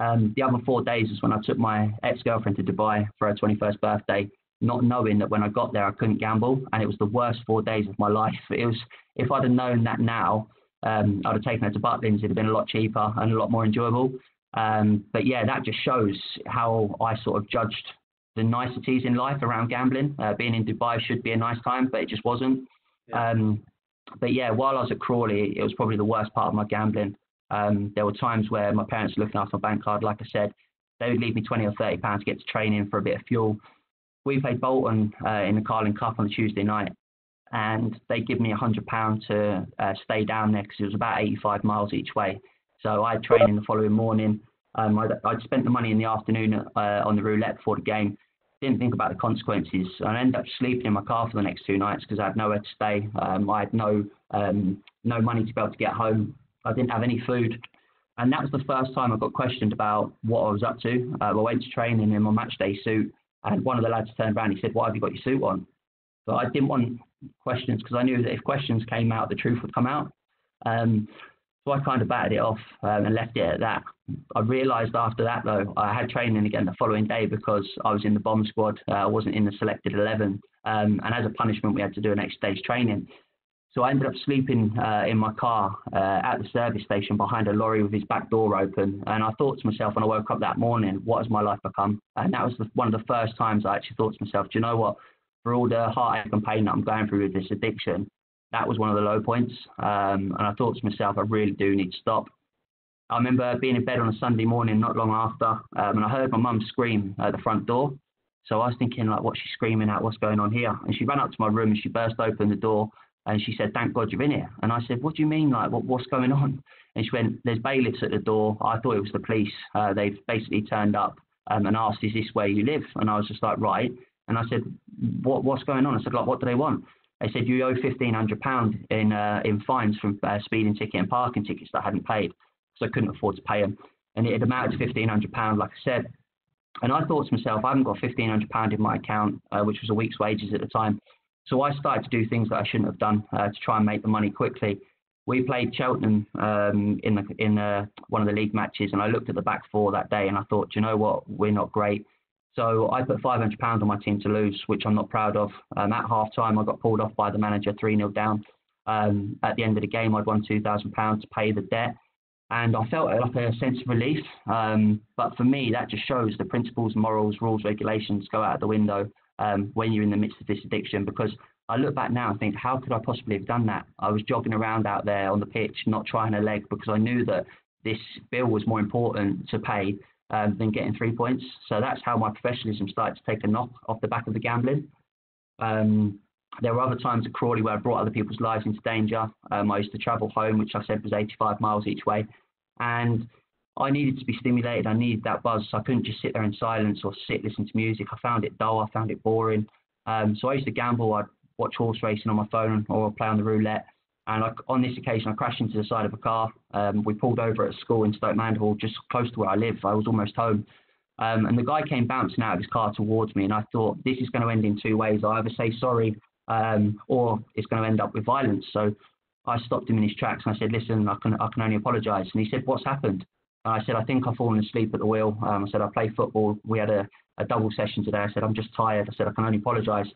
Um, the other four days is when I took my ex-girlfriend to Dubai for her 21st birthday, not knowing that when I got there I couldn't gamble, and it was the worst four days of my life. It was if I'd have known that now, um, I'd have taken her to Butlins. It'd have been a lot cheaper and a lot more enjoyable. Um, but yeah, that just shows how I sort of judged the niceties in life around gambling. Uh, being in Dubai should be a nice time, but it just wasn't. Yeah. Um, but yeah, while I was at Crawley, it was probably the worst part of my gambling. Um, there were times where my parents were looking after my bank card, like I said, they would leave me 20 or 30 pounds to get to training for a bit of fuel. We played Bolton uh, in the Carling Cup on a Tuesday night, and they give me £100 to uh, stay down there because it was about 85 miles each way. So I had training the following morning. Um, I'd, I'd spent the money in the afternoon uh, on the roulette before the game. Didn't think about the consequences. I ended up sleeping in my car for the next two nights because I had nowhere to stay. Um, I had no um, no money to be able to get home. I didn't have any food. And that was the first time I got questioned about what I was up to. Uh, I went to training in my match day suit, and one of the lads turned around and he said, Why have you got your suit on? So I didn't want questions because I knew that if questions came out, the truth would come out. Um, so I kind of batted it off um, and left it at that. I realised after that, though, I had training again the following day because I was in the bomb squad. Uh, I wasn't in the selected 11. Um, and as a punishment, we had to do an extra day's training. So I ended up sleeping uh, in my car uh, at the service station behind a lorry with his back door open. And I thought to myself when I woke up that morning, what has my life become? And that was the, one of the first times I actually thought to myself, do you know what? For all the heartache and pain that I'm going through with this addiction, that was one of the low points. Um, and I thought to myself, I really do need to stop. I remember being in bed on a Sunday morning not long after, um, and I heard my mum scream at the front door. So I was thinking, like, what's she screaming at? What's going on here? And she ran up to my room and she burst open the door and she said, thank God you're in here. And I said, what do you mean? Like, what, what's going on? And she went, there's bailiffs at the door. I thought it was the police. Uh, they've basically turned up um, and asked, is this where you live? And I was just like, right. And I said, what, what's going on? I said, like, what do they want? They said, you owe £1,500 in, uh, in fines from uh, speeding ticket and parking tickets that I hadn't paid. I couldn't afford to pay them. And it amounted to £1,500, like I said. And I thought to myself, I haven't got £1,500 in my account, uh, which was a week's wages at the time. So I started to do things that I shouldn't have done uh, to try and make the money quickly. We played Cheltenham um, in the in the, one of the league matches, and I looked at the back four that day, and I thought, you know what, we're not great. So I put £500 on my team to lose, which I'm not proud of. Um, at half time, I got pulled off by the manager 3 0 down. Um, at the end of the game, I'd won £2,000 to pay the debt and I felt like a sense of relief. Um, but for me, that just shows the principles, morals, rules, regulations go out the window um, when you're in the midst of this addiction. Because I look back now and think, how could I possibly have done that? I was jogging around out there on the pitch, not trying a leg, because I knew that this bill was more important to pay um, than getting three points. So that's how my professionalism started to take a knock off the back of the gambling. Um, there were other times at Crawley where I brought other people's lives into danger. Um, I used to travel home, which I said was 85 miles each way and I needed to be stimulated. I needed that buzz. So I couldn't just sit there in silence or sit listen to music. I found it dull. I found it boring. Um, so I used to gamble. I'd watch horse racing on my phone or play on the roulette. And I, on this occasion, I crashed into the side of a car. Um, we pulled over at a school in Stoke Mandeville, just close to where I live. I was almost home. Um, and the guy came bouncing out of his car towards me. And I thought, this is going to end in two ways. I either say sorry um, or it's going to end up with violence. So I stopped him in his tracks and I said, listen, I can, I can only apologise. And he said, what's happened? And I said, I think I've fallen asleep at the wheel. Um, I said, I play football. We had a, a double session today. I said, I'm just tired. I said, I can only apologise.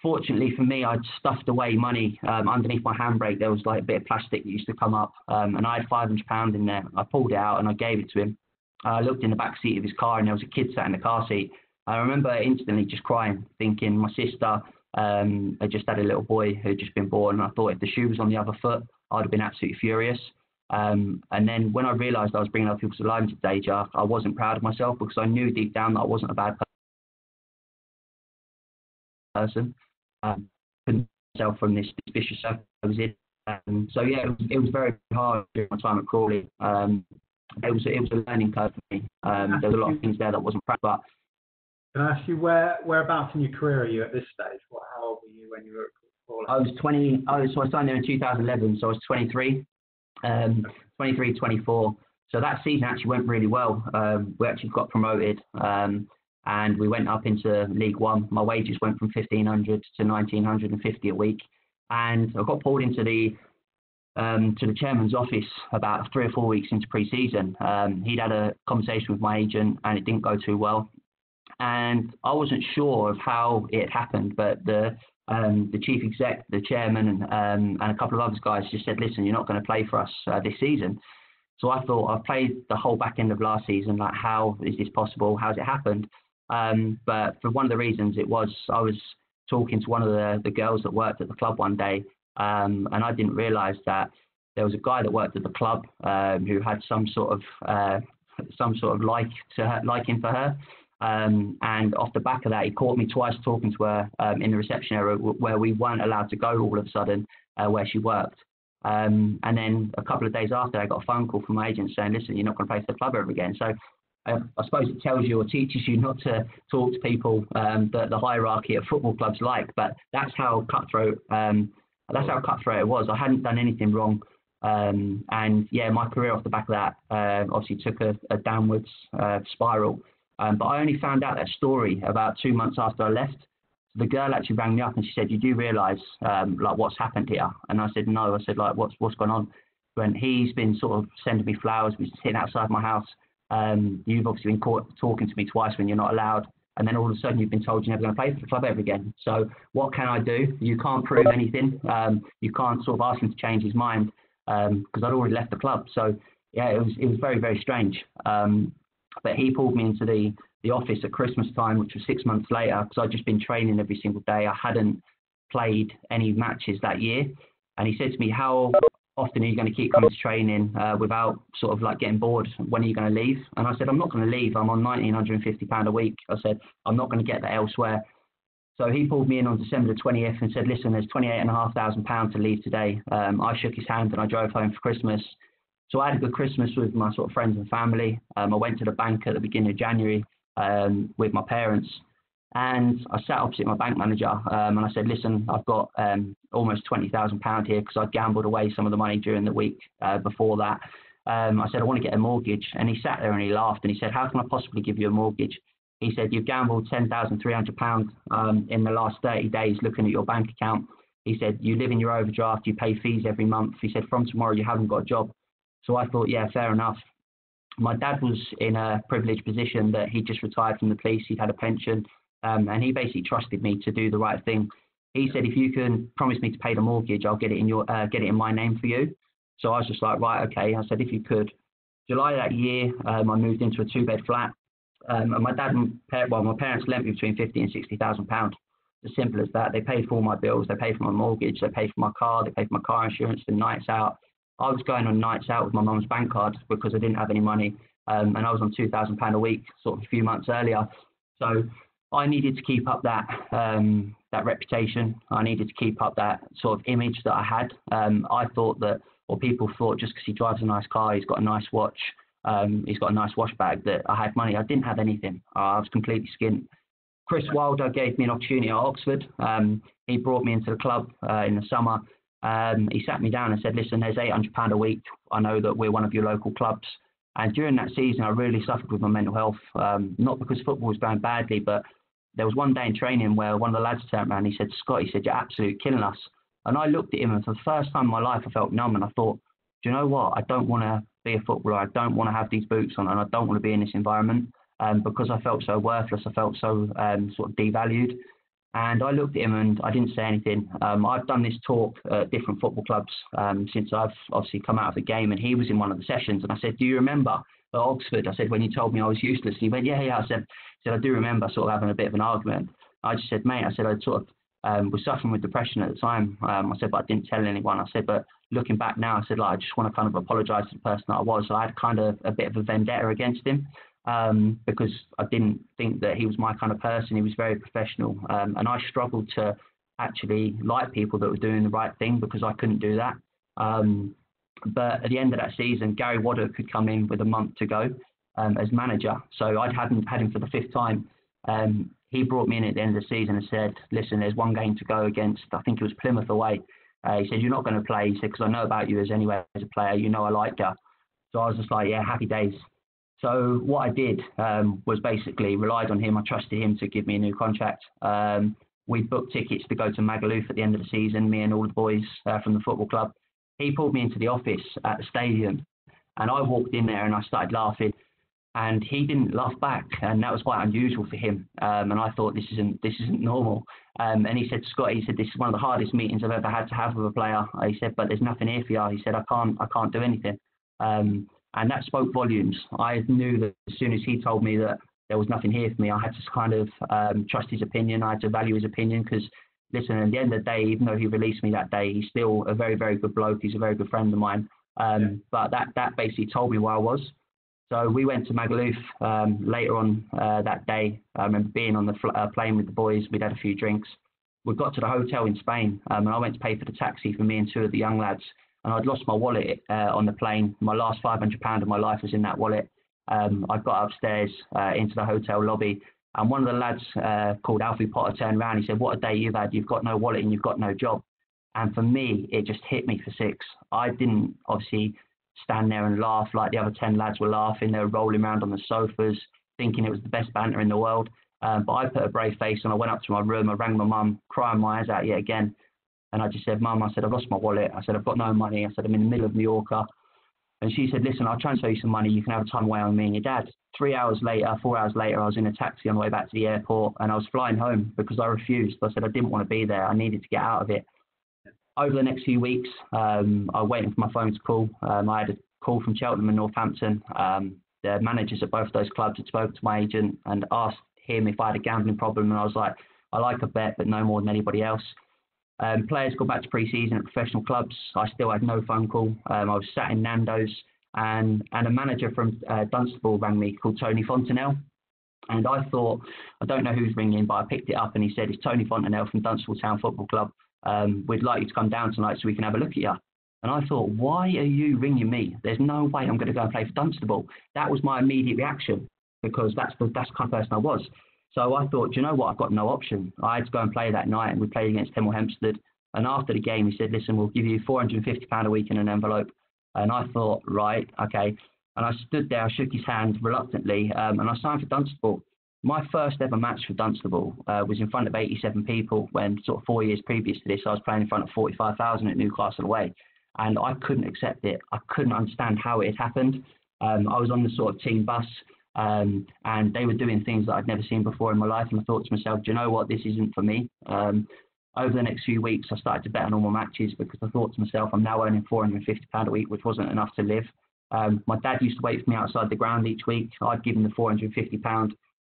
Fortunately for me, I'd stuffed away money um, underneath my handbrake. There was like a bit of plastic that used to come up, um, and I had £500 in there. I pulled it out and I gave it to him. I looked in the back seat of his car, and there was a kid sat in the car seat. I remember instantly just crying, thinking my sister um, I just had a little boy who had just been born, and I thought if the shoe was on the other foot, I'd have been absolutely furious. Um, and then when I realised I was bringing other people's lives into danger, I wasn't proud of myself because I knew deep down that I wasn't a bad person. Um, myself from this vicious circle I was in. Um, so yeah, it was, it was, very hard during my time at Crawley. Um, it was it was a learning curve for me. Um, there was a lot of things there that wasn't proud, but can I ask you where whereabouts in your career are you at this stage? What, how old were you when you were at Crawley? I was 20. I was so I signed there in 2011, so I was 23, um, 23, 24. So that season actually went really well. Um, we actually got promoted, um, and we went up into League One. My wages went from 1500 to 1950 a week, and I got pulled into the um, to the chairman's office about three or four weeks into pre-season. Um, he'd had a conversation with my agent, and it didn't go too well and I wasn't sure of how it happened, but the um, the chief exec, the chairman, and, um, and a couple of other guys just said, "Listen, you're not going to play for us uh, this season." So I thought I've played the whole back end of last season. Like, how is this possible? How's it happened? Um, but for one of the reasons, it was I was talking to one of the, the girls that worked at the club one day, um, and I didn't realise that there was a guy that worked at the club um, who had some sort of uh, some sort of like to her, liking for her. Um, and off the back of that, he caught me twice talking to her um, in the reception area where we weren't allowed to go all of a sudden uh, where she worked. Um, and then a couple of days after, I got a phone call from my agent saying, listen, you're not going to play for the club ever again. So uh, I suppose it tells you or teaches you not to talk to people um, that the hierarchy of football clubs like. But that's how cutthroat. Um, that's how cutthroat it was. I hadn't done anything wrong. Um, and yeah, my career off the back of that uh, obviously took a, a downwards uh, spiral. Um, but I only found out that story about two months after I left. So the girl actually rang me up and she said, "You do realise um, like what's happened here?" And I said, "No." I said, "Like what's what's going on?" When he's been sort of sending me flowers, he's sitting outside my house. Um, you've obviously been caught talking to me twice when you're not allowed, and then all of a sudden you've been told you're never going to play for the club ever again. So what can I do? You can't prove anything. Um, you can't sort of ask him to change his mind because um, I'd already left the club. So yeah, it was it was very very strange. Um, but he pulled me into the, the office at Christmas time, which was six months later, because I'd just been training every single day. I hadn't played any matches that year. And he said to me, How often are you going to keep coming to training uh, without sort of like getting bored? When are you going to leave? And I said, I'm not going to leave. I'm on £1,950 a week. I said, I'm not going to get that elsewhere. So he pulled me in on December the 20th and said, listen, there's £28,500 to leave today. Um, I shook his hand and I drove home for Christmas. So I had a good Christmas with my sort of friends and family. Um, I went to the bank at the beginning of January um, with my parents and I sat opposite my bank manager um, and I said, listen, I've got um, almost £20,000 here because I'd gambled away some of the money during the week uh, before that. Um, I said, I want to get a mortgage. And he sat there and he laughed and he said, how can I possibly give you a mortgage? He said, you've gambled £10,300 um, in the last 30 days looking at your bank account. He said, you live in your overdraft, you pay fees every month. He said, from tomorrow you haven't got a job. So I thought, yeah, fair enough. My dad was in a privileged position that he just retired from the police. He'd had a pension. Um, and he basically trusted me to do the right thing. He said, if you can promise me to pay the mortgage, I'll get it in your uh, get it in my name for you. So I was just like, right, okay. I said, if you could. July that year, um, I moved into a two bed flat, um, and my dad and well, my parents lent me between fifty and sixty thousand pounds. As simple as that. They paid for all my bills. They paid for my mortgage. They paid for my car. They paid for my car insurance. The nights out. I was going on nights out with my mum's bank card because I didn't have any money, um, and I was on two thousand pound a week, sort of a few months earlier. So I needed to keep up that um, that reputation. I needed to keep up that sort of image that I had. Um, I thought that, or people thought, just because he drives a nice car, he's got a nice watch, um, he's got a nice wash bag, that I had money. I didn't have anything. I was completely skint. Chris Wilder gave me an opportunity at Oxford. Um, he brought me into the club uh, in the summer. Um, he sat me down and said, "Listen, there's £800 a week. I know that we're one of your local clubs." And during that season, I really suffered with my mental health, um, not because football was going badly, but there was one day in training where one of the lads turned around and he said, Scott, he said, you're absolutely killing us. And I looked at him and for the first time in my life, I felt numb and I thought, do you know what? I don't want to be a footballer. I don't want to have these boots on and I don't want to be in this environment um, because I felt so worthless. I felt so um, sort of devalued. And I looked at him and I didn't say anything. Um, I've done this talk at different football clubs um, since I've obviously come out of the game, and he was in one of the sessions. And I said, "Do you remember at Oxford. I said, when you told me I was useless, he went, yeah, yeah. I said, I said, I do remember sort of having a bit of an argument. I just said, mate, I said, I sort of um, was suffering with depression at the time. Um, I said, but I didn't tell anyone. I said, but looking back now, I said, like, I just want to kind of apologise to the person that I was. So I had kind of a bit of a vendetta against him um, because I didn't think that he was my kind of person. He was very professional. Um, and I struggled to actually like people that were doing the right thing because I couldn't do that. Um, but at the end of that season, Gary Waddock could come in with a month to go um, as manager. So I'd had him, had him for the fifth time. Um, he brought me in at the end of the season and said, listen, there's one game to go against, I think it was Plymouth away. Uh, he said, you're not going to play. He said, because I know about you as anyway as a player. You know I like you. So I was just like, yeah, happy days. So what I did um, was basically relied on him. I trusted him to give me a new contract. Um, we booked tickets to go to Magaluf at the end of the season, me and all the boys uh, from the football club. He pulled me into the office at the stadium and I walked in there and I started laughing. And he didn't laugh back and that was quite unusual for him. Um, and I thought this isn't this isn't normal. Um, and he said Scott he said this is one of the hardest meetings I've ever had to have with a player. He said but there's nothing here for you he said I can't I can't do anything. Um, and that spoke volumes I knew that as soon as he told me that there was nothing here for me I had to kind of um, trust his opinion I had to value his opinion because listen, at the end of the day, even though he released me that day, he's still a very, very good bloke. He's a very good friend of mine. Um, yeah. But that, that basically told me where I was. So we went to Magaluf um, later on uh, that day. I remember being on the fl- uh, plane with the boys. We'd had a few drinks. We got to the hotel in Spain, um, and I went to pay for the taxi for me and two of the young lads. And I'd lost my wallet uh, on the plane. My last £500 of my life was in that wallet. Um, I got upstairs uh, into the hotel lobby, and one of the lads uh, called Alfie Potter turned around. He said, "What a day you've had! You've got no wallet and you've got no job." And for me, it just hit me for six. I didn't obviously stand there and laugh like the other ten lads were laughing. They were rolling around on the sofas, thinking it was the best banter in the world. Um, but I put a brave face and I went up to my room. I rang my mum, crying my eyes out yet again. And I just said, Mum, I said, I've lost my wallet. I said, I've got no money. I said, I'm in the middle of Mallorca. And she said, Listen, I'll transfer you some money. You can have a time away on me and your dad three hours later, four hours later, I was in a taxi on the way back to the airport and I was flying home because I refused. I said I didn't want to be there. I needed to get out of it. Over the next few weeks, um, I was waiting for my phone to call. Um, I had a call from Cheltenham and Northampton. Um, the managers at both those clubs had spoken to my agent and asked him if I had a gambling problem. And I was like, I like a bet, but no more than anybody else. Um, players got back to pre-season at professional clubs. I still had no phone call. Um, I was sat in Nando's, and and a manager from uh, Dunstable rang me called Tony Fontanelle. And I thought, I don't know who's ringing, but I picked it up and he said, It's Tony Fontanelle from Dunstable Town Football Club. Um, we'd like you to come down tonight so we can have a look at you. And I thought, why are you ringing me? There's no way I'm going to go and play for Dunstable. That was my immediate reaction because that's the, that's the kind of person I was. So I thought, you know what? I've got no option. I had to go and play that night, and we played against Hemel Hempstead. And after the game, he said, listen, we'll give you £450 a week in an envelope. And I thought, right, okay. And I stood there, I shook his hand reluctantly, um, and I signed for Dunstable. My first ever match for Dunstable uh, was in front of 87 people when, sort of four years previous to this, I was playing in front of 45,000 at Newcastle away. And I couldn't accept it. I couldn't understand how it had happened. Um, I was on the sort of team bus, um, and they were doing things that I'd never seen before in my life. And I thought to myself, do you know what? This isn't for me. Um, over the next few weeks, I started to bet on all my matches because I thought to myself, I'm now earning £450 a week, which wasn't enough to live. Um, my dad used to wait for me outside the ground each week. I'd give him the £450.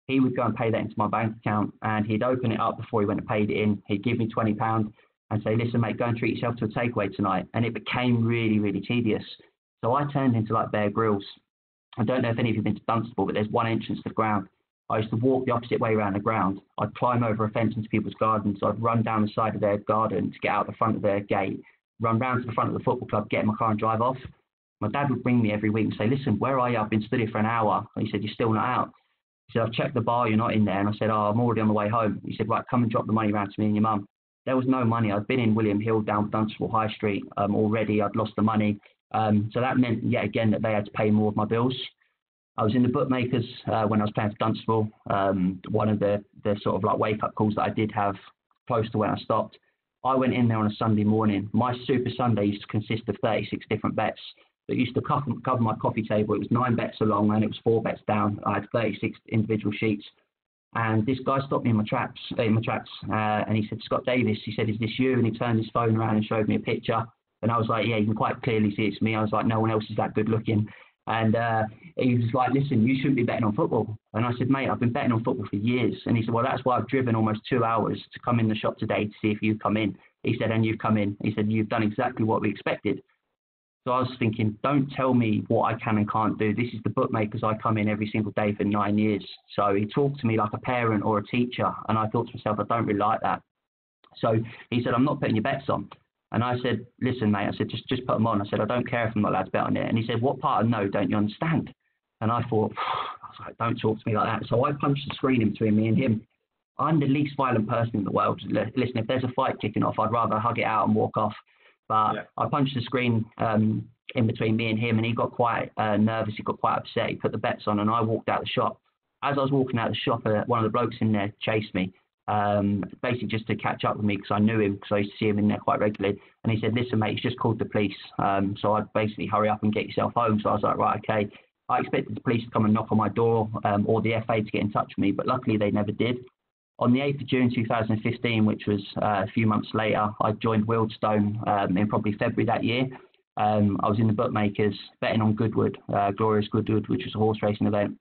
He would go and pay that into my bank account and he'd open it up before he went and paid it in. He'd give me £20 and say, listen, mate, go and treat yourself to a takeaway tonight. And it became really, really tedious. So I turned into like Bear Grylls. I don't know if any of you have been to Dunstable, but there's one entrance to the ground. I used to walk the opposite way around the ground. I'd climb over a fence into people's gardens. I'd run down the side of their garden to get out the front of their gate, run round to the front of the football club, get in my car and drive off. My dad would bring me every week and say, listen, where are you? I've been stood here for an hour. And he said, you're still not out. He said, I've checked the bar, you're not in there. And I said, oh, I'm already on the way home. He said, right, come and drop the money round to me and your mum. There was no money. I'd been in William Hill down Dunstable High Street um, already. I'd lost the money. Um, so that meant yet again that they had to pay more of my bills. I was in the bookmakers uh, when I was playing for Dunstable. Um, one of the, the sort of like wake up calls that I did have close to when I stopped. I went in there on a Sunday morning. My Super Sunday used to consist of 36 different bets that used to cover, cover my coffee table. It was nine bets along and it was four bets down. I had 36 individual sheets. And this guy stopped me in my tracks, in my tracks, uh, and he said, Scott Davies. He said, "Is this you?" And he turned his phone around and showed me a picture. And I was like, "Yeah, you can quite clearly see it's me." I was like, "No one else is that good looking." And uh, he was like, listen, you shouldn't be betting on football. And I said, mate, I've been betting on football for years. And he said, well, that's why I've driven almost two hours to come in the shop today to see if you've come in. He said, and you've come in. He said, you've done exactly what we expected. So I was thinking, don't tell me what I can and can't do. This is the bookmakers I come in every single day for nine years. So he talked to me like a parent or a teacher. And I thought to myself, I don't really like that. So he said, I'm not putting your bets on. And I said, listen, mate, I said, just, just put them on. I said, I don't care if I'm not allowed to bet on it. And he said, what part of no don't you understand? And I thought, I was like, don't talk to me like that. So I punched the screen in between me and him. I'm the least violent person in the world. Listen, if there's a fight kicking off, I'd rather hug it out and walk off. But yeah. I punched the screen um, in between me and him, and he got quite uh, nervous. He got quite upset. He put the bets on, and I walked out the shop. As I was walking out the shop, uh, one of the blokes in there chased me um, basically just to catch up with me because I knew him because I used to see him in there quite regularly. And he said, "Listen, mate, he's just called the police." Um, so I'd basically hurry up and get yourself home. So I was like, "Right, okay." I expected the police to come and knock on my door um, or the FA to get in touch with me, but luckily they never did. On the 8th of June 2015, which was uh, a few months later, I joined Wealdstone um, in probably February that year. Um, I was in the bookmakers betting on Goodwood, uh, Glorious Goodwood, which was a horse racing event.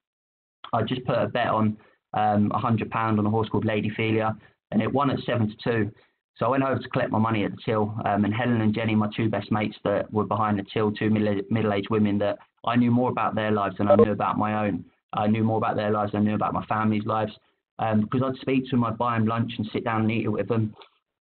I just put a bet on um, £100 on a horse called Lady Felia, and it won at 7 to 2. So I went over to collect my money at the till, um, and Helen and Jenny, my two best mates that were behind the till, two middle aged women that I knew more about their lives than I knew about my own. I knew more about their lives than I knew about my family's lives. Um, because I'd speak to them, I'd buy them lunch and sit down and eat it with them.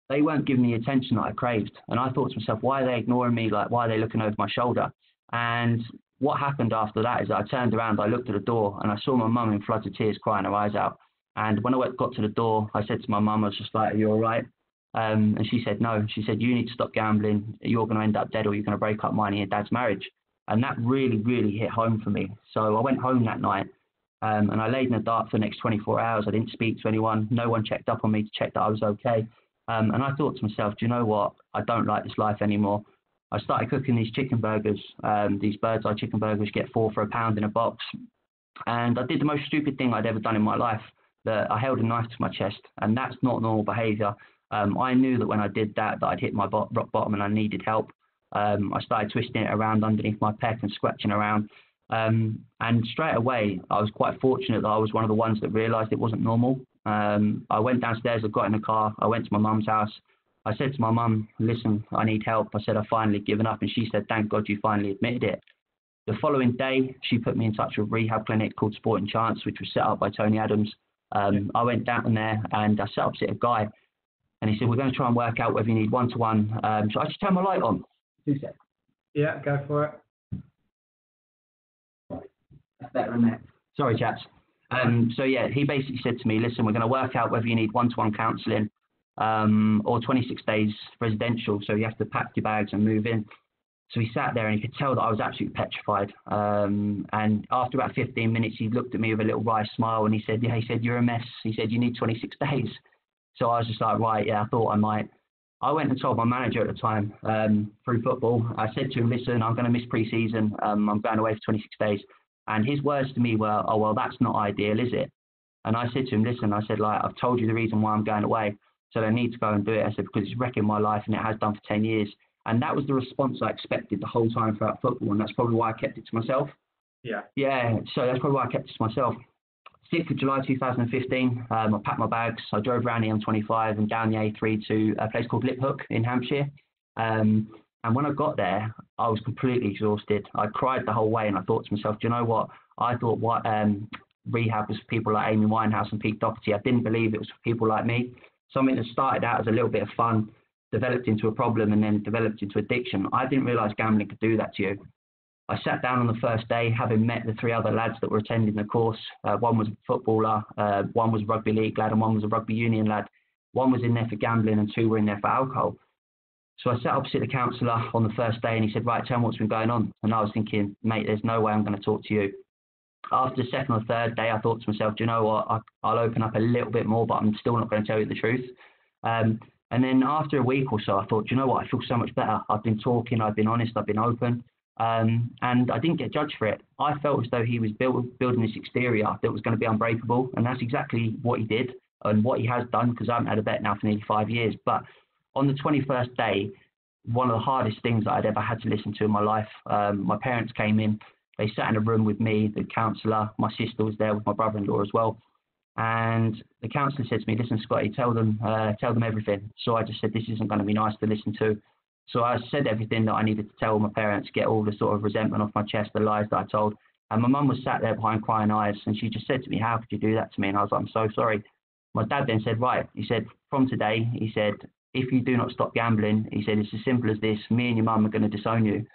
They weren't giving me the attention that I craved. And I thought to myself, why are they ignoring me? Like, why are they looking over my shoulder? And what happened after that is that I turned around, I looked at the door, and I saw my mum in floods of tears crying her eyes out. And when I got to the door, I said to my mum, I was just like, Are you all right? Um, and she said, No. She said, You need to stop gambling. You're going to end up dead or you're going to break up mine and your dad's marriage. And that really, really hit home for me. So I went home that night um, and I laid in the dark for the next 24 hours. I didn't speak to anyone. No one checked up on me to check that I was okay. Um, and I thought to myself, do you know what? I don't like this life anymore. I started cooking these chicken burgers, um, these Birds Eye chicken burgers, get four for a pound in a box. And I did the most stupid thing I'd ever done in my life. That I held a knife to my chest, and that's not normal behaviour. Um, I knew that when I did that, that I'd hit my rock bottom and I needed help. Um, I started twisting it around underneath my pec and scratching around. Um, and straight away, I was quite fortunate that I was one of the ones that realised it wasn't normal. Um, I went downstairs, I got in the car, I went to my mum's house, I said to my mum, listen, I need help. I said, I've finally given up. And she said, thank God you finally admitted it. The following day, she put me in touch with a rehab clinic called Sporting Chance, which was set up by Tony Adams. Um, I went down there and I sat opposite a guy, and he said, "We're going to try and work out whether you need one to one." So I just turn my light on. Two seconds. Yeah, go for it. That's better than that. Sorry, chaps. Um, so yeah, he basically said to me, "Listen, we're going to work out whether you need one-to-one counselling um, or 26 days residential. So you have to pack your bags and move in." So he sat there and he could tell that I was absolutely petrified. Um, and after about 15 minutes, he looked at me with a little wry smile and he said, Yeah, he said, You're a mess. He said, You need 26 days. So I was just like, Right, yeah, I thought I might. I went and told my manager at the time um, through football. I said to him, Listen, I'm going to miss pre season. Um, I'm going away for 26 days. And his words to me were, Oh, well, that's not ideal, is it? And I said to him, Listen, I said, like, I've told you the reason why I'm going away. So I need to go and do it. I said, Because it's wrecking my life and it has done for 10 years. And that was the response I expected the whole time throughout football, and that's probably why I kept it to myself. Yeah. Yeah, so that's probably why I kept it to myself. 6th of July 2015, um, I packed my bags. I drove around the M25 and down the A3 to a place called Liphook in Hampshire. Um, and when I got there, I was completely exhausted. I cried the whole way, and I thought to myself, do you know what? I thought what um, rehab was for people like Amy Winehouse and Pete Doherty. I didn't believe it was for people like me. Something that started out as a little bit of fun developed into a problem and then developed into addiction. I didn't realize gambling could do that to you. I sat down on the first day, having met the three other lads that were attending the course. Uh, one was a footballer, uh, one was a rugby league lad, and one was a rugby union lad. One was in there for gambling, and two were in there for alcohol. So I sat opposite the counsellor on the first day, and he said, "Right, tell me what's been going on." And I was thinking, "Mate, there's no way I'm going to talk to you." After the second or third day, I thought to myself, "Do you know what? I'll open up a little bit more, but I'm still not going to tell you the truth." Um, and then after a week or so, I thought, do you know what, I feel so much better. I've been talking, I've been honest, I've been open, um, and I didn't get judged for it. I felt as though he was build, building this exterior that was going to be unbreakable, and that's exactly what he did and what he has done because I haven't had a bet now for nearly five years. But on the 21st day, one of the hardest things that I'd ever had to listen to in my life, um, my parents came in. They sat in a room with me, the counsellor, my sister was there with my brother-in-law as well. And the counsellor said to me, "Listen, Scotty, tell them, uh, tell them everything." So I just said, "This isn't going to be nice to listen to." So I said everything that I needed to tell my parents, get all the sort of resentment off my chest, the lies that I told. And my mum was sat there behind crying eyes, and she just said to me, "How could you do that to me?" And I was like, "I'm so sorry." My dad then said, "Right," he said, "From today," he said, "if you do not stop gambling," he said, "it's as simple as this. Me and your mum are going to disown you."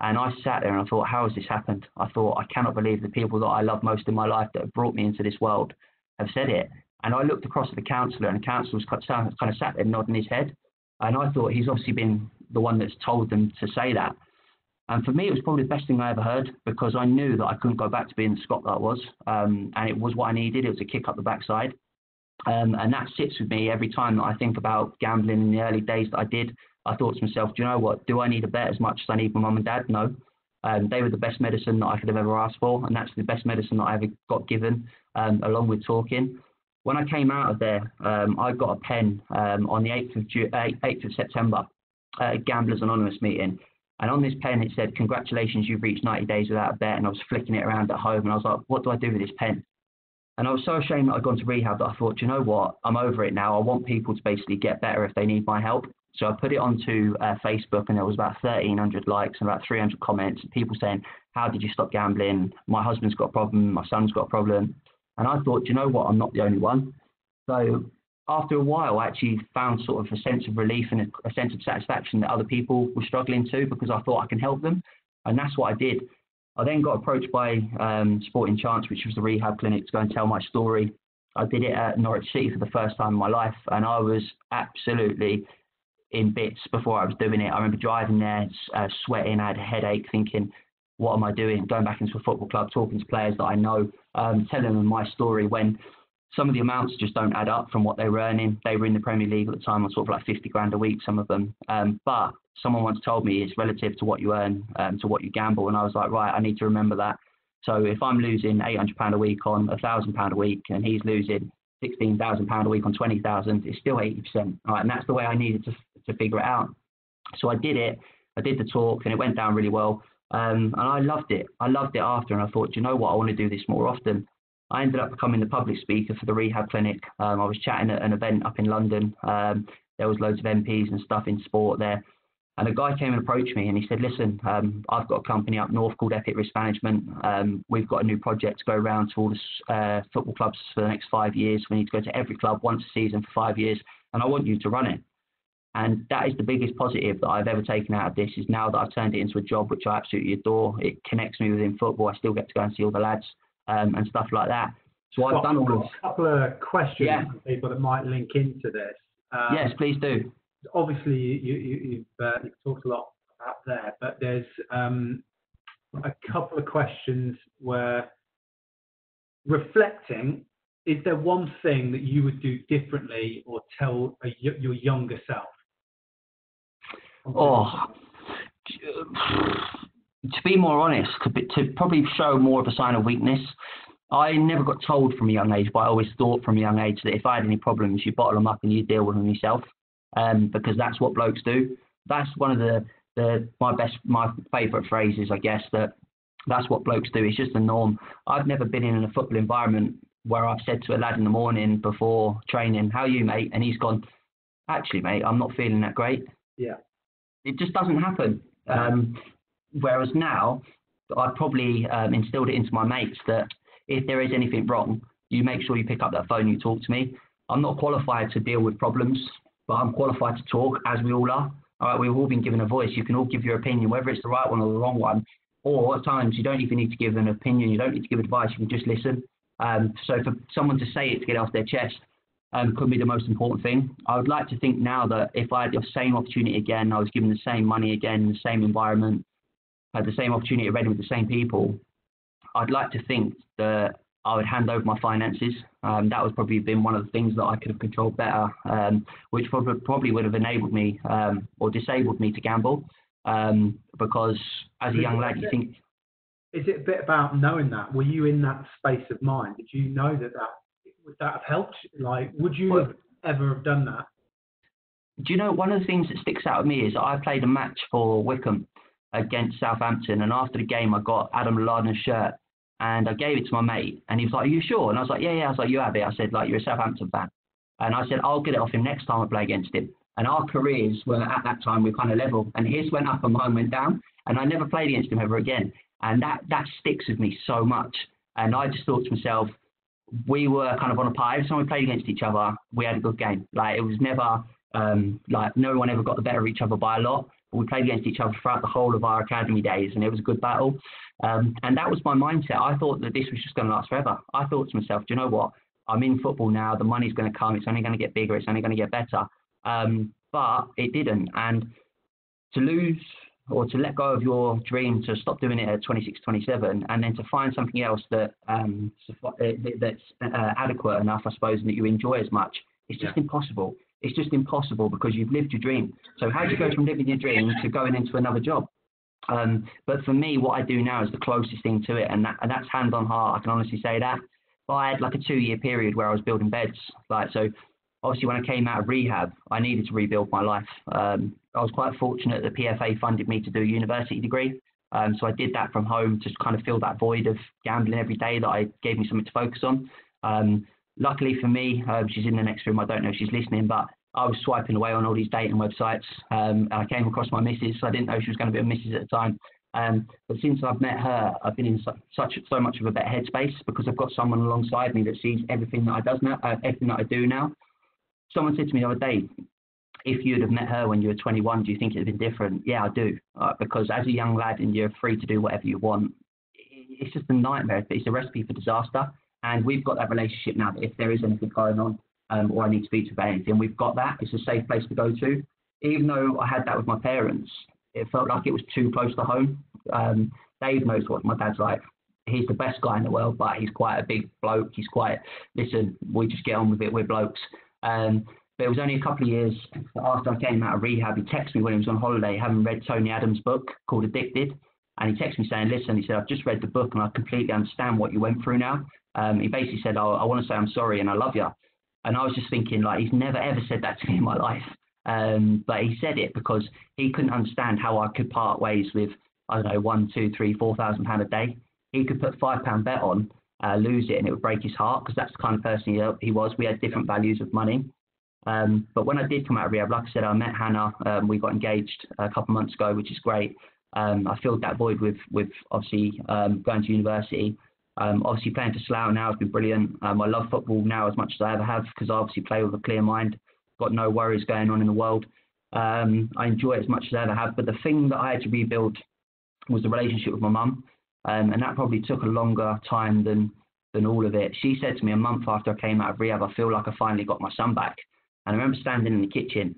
And I sat there and I thought, "How has this happened?" I thought, "I cannot believe the people that I love most in my life that have brought me into this world." have said it. And I looked across at the counsellor, and the counsellor was kind of sat there nodding his head. And I thought he's obviously been the one that's told them to say that. And for me, it was probably the best thing I ever heard because I knew that I couldn't go back to being the Scott that I was. Um, and it was what I needed. It was a kick up the backside. Um, and that sits with me every time that I think about gambling in the early days that I did. I thought to myself, do you know what? Do I need a bet as much as I need my mum and dad? No. Um, they were the best medicine that I could have ever asked for, and that's the best medicine that I ever got given, um, along with talking. When I came out of there, um, I got a pen um, on the 8th of, Ju- 8th of September at a Gamblers Anonymous meeting. And on this pen, it said, Congratulations, you've reached 90 days without a bet. And I was flicking it around at home, and I was like, What do I do with this pen? And I was so ashamed that I'd gone to rehab that I thought, you know what? I'm over it now. I want people to basically get better if they need my help. So I put it onto uh, Facebook, and there was about 1,300 likes and about 300 comments. People saying, "How did you stop gambling? My husband's got a problem. My son's got a problem." And I thought, you know what? I'm not the only one. So after a while, I actually found sort of a sense of relief and a, a sense of satisfaction that other people were struggling too, because I thought I can help them, and that's what I did. I then got approached by um, Sporting Chance, which was the rehab clinic, to go and tell my story. I did it at Norwich City for the first time in my life, and I was absolutely in bits before I was doing it. I remember driving there, uh, sweating, I had a headache, thinking, what am I doing? Going back into a football club, talking to players that I know, um, telling them my story when some of the amounts just don't add up from what they were earning. They were in the Premier League at the time on sort of like 50 grand a week, some of them. Um, but someone once told me it's relative to what you earn, um, to what you gamble. And I was like, right, I need to remember that. So if I'm losing £800 a week on £1,000 a week and he's losing £16,000 a week on 20,000, it's still 80%. Right? And that's the way I needed to, to figure it out. So I did it. I did the talk and it went down really well. Um, and I loved it. I loved it after. And I thought, you know what? I want to do this more often. I ended up becoming the public speaker for the rehab clinic. Um, I was chatting at an event up in London. Um, there was loads of MPs and stuff in sport there. And a guy came and approached me and he said, listen, um, I've got a company up north called Epic Risk Management. Um, we've got a new project to go around to all the uh, football clubs for the next five years. We need to go to every club once a season for five years, and I want you to run it. And that is the biggest positive that I've ever taken out of this is now that I've turned it into a job which I absolutely adore. It connects me within football. I still get to go and see all the lads um, and stuff like that. So I've done all of. A couple of questions yeah. for people that might link into this. Um, yes, please do. Obviously, you, you, have uh, you've talked a lot about there, but there's um, a couple of questions where reflecting. Is there one thing that you would do differently or tell a, your younger self? Oh, to be more honest, to, be, to probably show more of a sign of weakness. I never got told from a young age, but I always thought from a young age that if I had any problems, you bottle them up and you deal with them yourself, um, because that's what blokes do. That's one of the, the my best, my favourite phrases, I guess, that that's what blokes do. It's just the norm. I've never been in a football environment where I've said to a lad in the morning before training, "How you, mate?" and he's gone, "Actually, mate, I'm not feeling that great." Yeah. It just doesn't happen. Um, whereas now, I've probably um, instilled it into my mates that if there is anything wrong, you make sure you pick up that phone, you talk to me. I'm not qualified to deal with problems, but I'm qualified to talk, as we all are. All right, we've all been given a voice. You can all give your opinion, whether it's the right one or the wrong one. Or at times, you don't even need to give an opinion. You don't need to give advice. You can just listen. Um, so for someone to say it to get off their chest um, could be the most important thing. I would like to think now that if I had the same opportunity again, I was given the same money again, the same environment, had the same opportunity at Reading with the same people, I'd like to think that I would hand over my finances. Um, that would probably been one of the things that I could have controlled better, um, which probably, probably would have enabled me um, or disabled me to gamble. Um, because as a young lad, you think. Is it a bit about knowing that? Were you in that space of mind? Did you know that that would that have helped? Like, would you well, have ever have done that? Do you know one of the things that sticks out of me is I played a match for Wycombe against Southampton, and after the game, I got Adam Lallana's shirt, and I gave it to my mate, and he was like, "Are you sure?" And I was like, "Yeah, yeah." I was like, "You have it." I said, "Like you're a Southampton fan," and I said, "I'll get it off him next time I play against him." And our careers were at that time we kind of level, and his went up and mine went down, and I never played against him ever again, and that that sticks with me so much. And I just thought to myself, we were kind of on a par. Every time we played against each other, we had a good game. Like it was never um, like no one ever got the better of each other by a lot But we played against each other throughout the whole of our academy days, and it was a good battle. Um, and that was my mindset. I thought that this was just going to last forever. I thought to myself, do you know what? I'm in football now. The money's going to come. It's only going to get bigger. It's only going to get better. Um, but it didn't. And to lose or to let go of your dream to stop doing it at 26, 27, and then to find something else that um, uh, that's uh, adequate enough, I suppose, and that you enjoy as much, it's just yeah. impossible. It's just impossible because you've lived your dream. So how do you go from living your dream to going into another job? Um, but for me, what I do now is the closest thing to it, and, that, and that's hand on heart. I can honestly say that. But I had like a two-year period where I was building beds. Like so, obviously when I came out of rehab, I needed to rebuild my life. Um, I was quite fortunate that PFA funded me to do a university degree. Um, so I did that from home to kind of fill that void of gambling every day that I gave me something to focus on. Um, luckily for me, uh, she's in the next room. I don't know if she's listening, but I was swiping away on all these dating websites. Um, and I came across my missus. So I didn't know she was going to be a missus at the time. Um, but since I've met her, I've been in such so much of a better headspace because I've got someone alongside me that sees everything that I does now, uh, everything that I do now. Someone said to me the other day, if you'd have met her when you were 21, do you think it'd have been different? Yeah, I do. Uh, because as a young lad and you're free to do whatever you want, it's just a nightmare. It's a recipe for disaster. And we've got that relationship now that if there is anything going on um, or I need to speak to about anything, we've got that. It's a safe place to go to. Even though I had that with my parents, it felt like it was too close to home. Um, Dave knows what my dad's like. He's the best guy in the world, but he's quite a big bloke. He's quite, listen, we just get on with it. We're blokes. Um, but it was only a couple of years after I came out of rehab. He texted me when he was on holiday, having read Tony Adams' book called Addicted. And he texted me saying, listen, he said, I've just read the book and I completely understand what you went through now. Um, he basically said, oh, I want to say I'm sorry and I love you. And I was just thinking, like, he's never ever said that to me in my life. Um, but he said it because he couldn't understand how I could part ways with, I don't know, one, two, three, four thousand pound a day. He could put five pound bet on uh, lose it and it would break his heart because that's the kind of person he, he was. We had different values of money. Um, but when I did come out of rehab, like I said, I met Hannah. Um, we got engaged a couple of months ago, which is great. Um, I filled that void with, with obviously um, going to university. Um, obviously, playing for Slough now has been brilliant. Um, I love football now as much as I ever have because I obviously play with a clear mind, got no worries going on in the world. I enjoy it as much as I ever have. But the thing that I had to rebuild was the relationship with my mum. And that probably took a longer time than, than all of it. She said to me a month after I came out of rehab, I feel like I finally got my son back. And I remember standing in the kitchen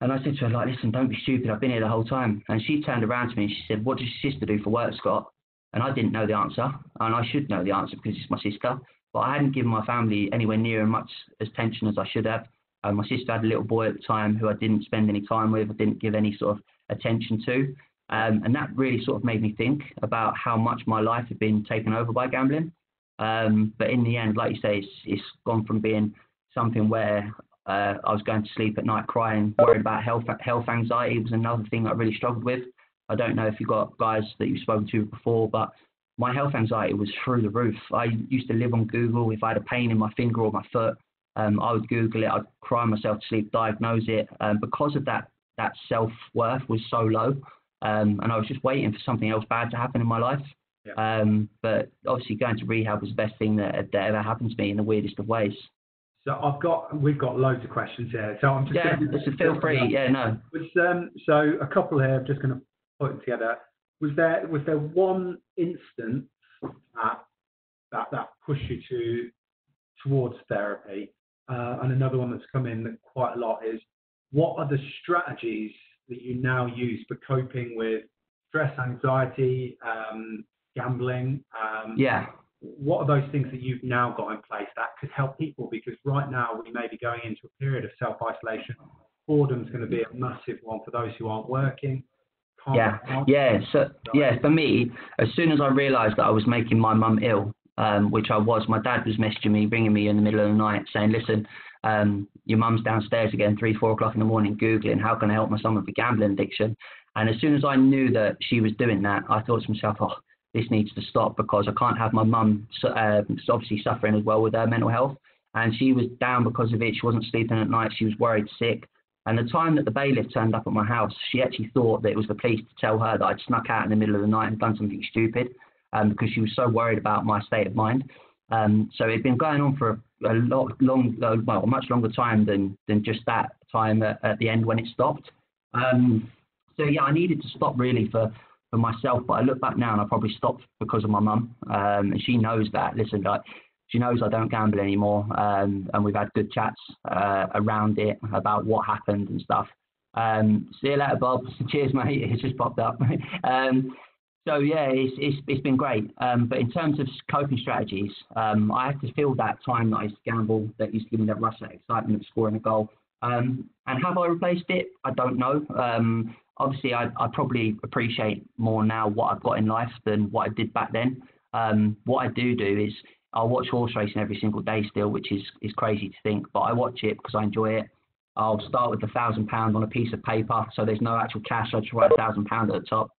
and I said to her, like, listen, don't be stupid. I've been here the whole time. And she turned around to me and she said, what does your sister do for work, Scott? And I didn't know the answer. And I should know the answer because it's my sister. But I hadn't given my family anywhere near as much attention as I should have. Um, my sister had a little boy at the time who I didn't spend any time with, I didn't give any sort of attention to. Um, and that really sort of made me think about how much my life had been taken over by gambling. Um, but in the end, like you say, it's, it's gone from being something where uh, I was going to sleep at night crying, worried about health health anxiety was another thing I really struggled with. I don't know if you've got guys that you've spoken to before, but my health anxiety was through the roof. I used to live on Google. If I had a pain in my finger or my foot, um, I would Google it. I'd cry myself to sleep, diagnose it. Um, because of that, that self worth was so low, um, and I was just waiting for something else bad to happen in my life. Yeah. Um, but obviously, going to rehab was the best thing that, that ever happened to me in the weirdest of ways. So I've got, we've got loads of questions here. So I'm just yeah, going feel free. Yeah, no. Was, um, so a couple here. I'm just going to put them together. Was there was there one instance that that, that pushed you to towards therapy, uh, and another one that's come in quite a lot is what are the strategies that you now use for coping with stress, anxiety, um, gambling? Um, yeah what are those things that you've now got in place that could help people? Because right now we may be going into a period of self isolation. Boredom's going to be a massive one for those who aren't working. yeah, yeah. So yeah, for me, as soon as I realised that I was making my mum ill, um, which I was, my dad was messaging me, ringing me in the middle of the night, saying, "Listen, um, your mum's downstairs again, three, four o'clock in the morning, googling how can I help my son with a gambling addiction." And as soon as I knew that she was doing that, I thought to myself, "Oh." this needs to stop because I can't have my mum uh, obviously suffering as well with her mental health. And she was down because of it. She wasn't sleeping at night. She was worried sick. And the time that the bailiff turned up at my house, she actually thought that it was the police to tell her that I'd snuck out in the middle of the night and done something stupid um, because she was so worried about my state of mind. Um, so it'd been going on for a, a lot long, well, a much longer time than than just that time at, at the end when it stopped. Um, so yeah, I needed to stop really for for myself. But I look back now and I probably stopped because of my mum, um, and she knows that. Listen, like she knows I don't gamble anymore, um, and we've had good chats uh, around it about what happened and stuff. Um, see you later, Bob. Cheers, mate. It's just popped up. um, so yeah, it's, it's, it's been great. Um, but in terms of coping strategies, um, I had to feel that time that I used to gamble, that used to give me that rush, that excitement of scoring a goal. Um, and have I replaced it? I don't know. Um, obviously I, I probably appreciate more now what I've got in life than what I did back then. Um, what I do do is I watch horse racing every single day still, which is, is crazy to think, but I watch it because I enjoy it. I'll start with a thousand pound on a piece of paper, so there's no actual cash. I just write a thousand pound at the top,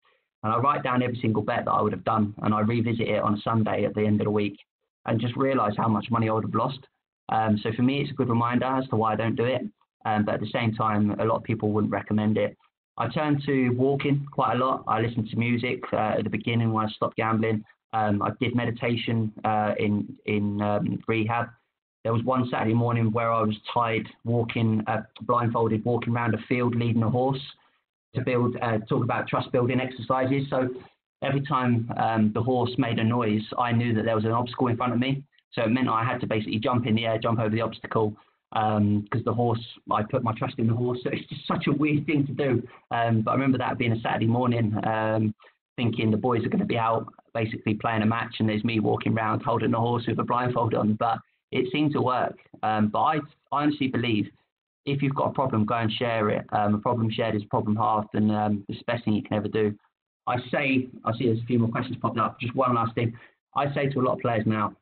and I write down every single bet that I would have done, and I revisit it on a Sunday at the end of the week, and just realise how much money I would have lost. Um, so for me, it's a good reminder as to why I don't do it. Um, but at the same time, a lot of people wouldn't recommend it. I turned to walking quite a lot. I listened to music uh, at the beginning when I stopped gambling. Um, I did meditation uh, in in um, rehab. There was one Saturday morning where I was tied, walking, uh, blindfolded, walking around a field, leading a horse to build, uh, talk about trust building exercises. So every time um, the horse made a noise, I knew that there was an obstacle in front of me. So it meant I had to basically jump in the air, jump over the obstacle, because um, the horse, I put my trust in the horse. So it's just such a weird thing to do. Um, but I remember that being a Saturday morning, um, thinking the boys are going to be out basically playing a match, and there's me walking around holding the horse with a blindfold on. But it seemed to work. Um, but I, I honestly believe if you've got a problem, go and share it. Um, a problem shared is a problem halved, and um, it's the best thing you can ever do. I say, I see there's a few more questions popping up. Just one last thing. I say to a lot of players now,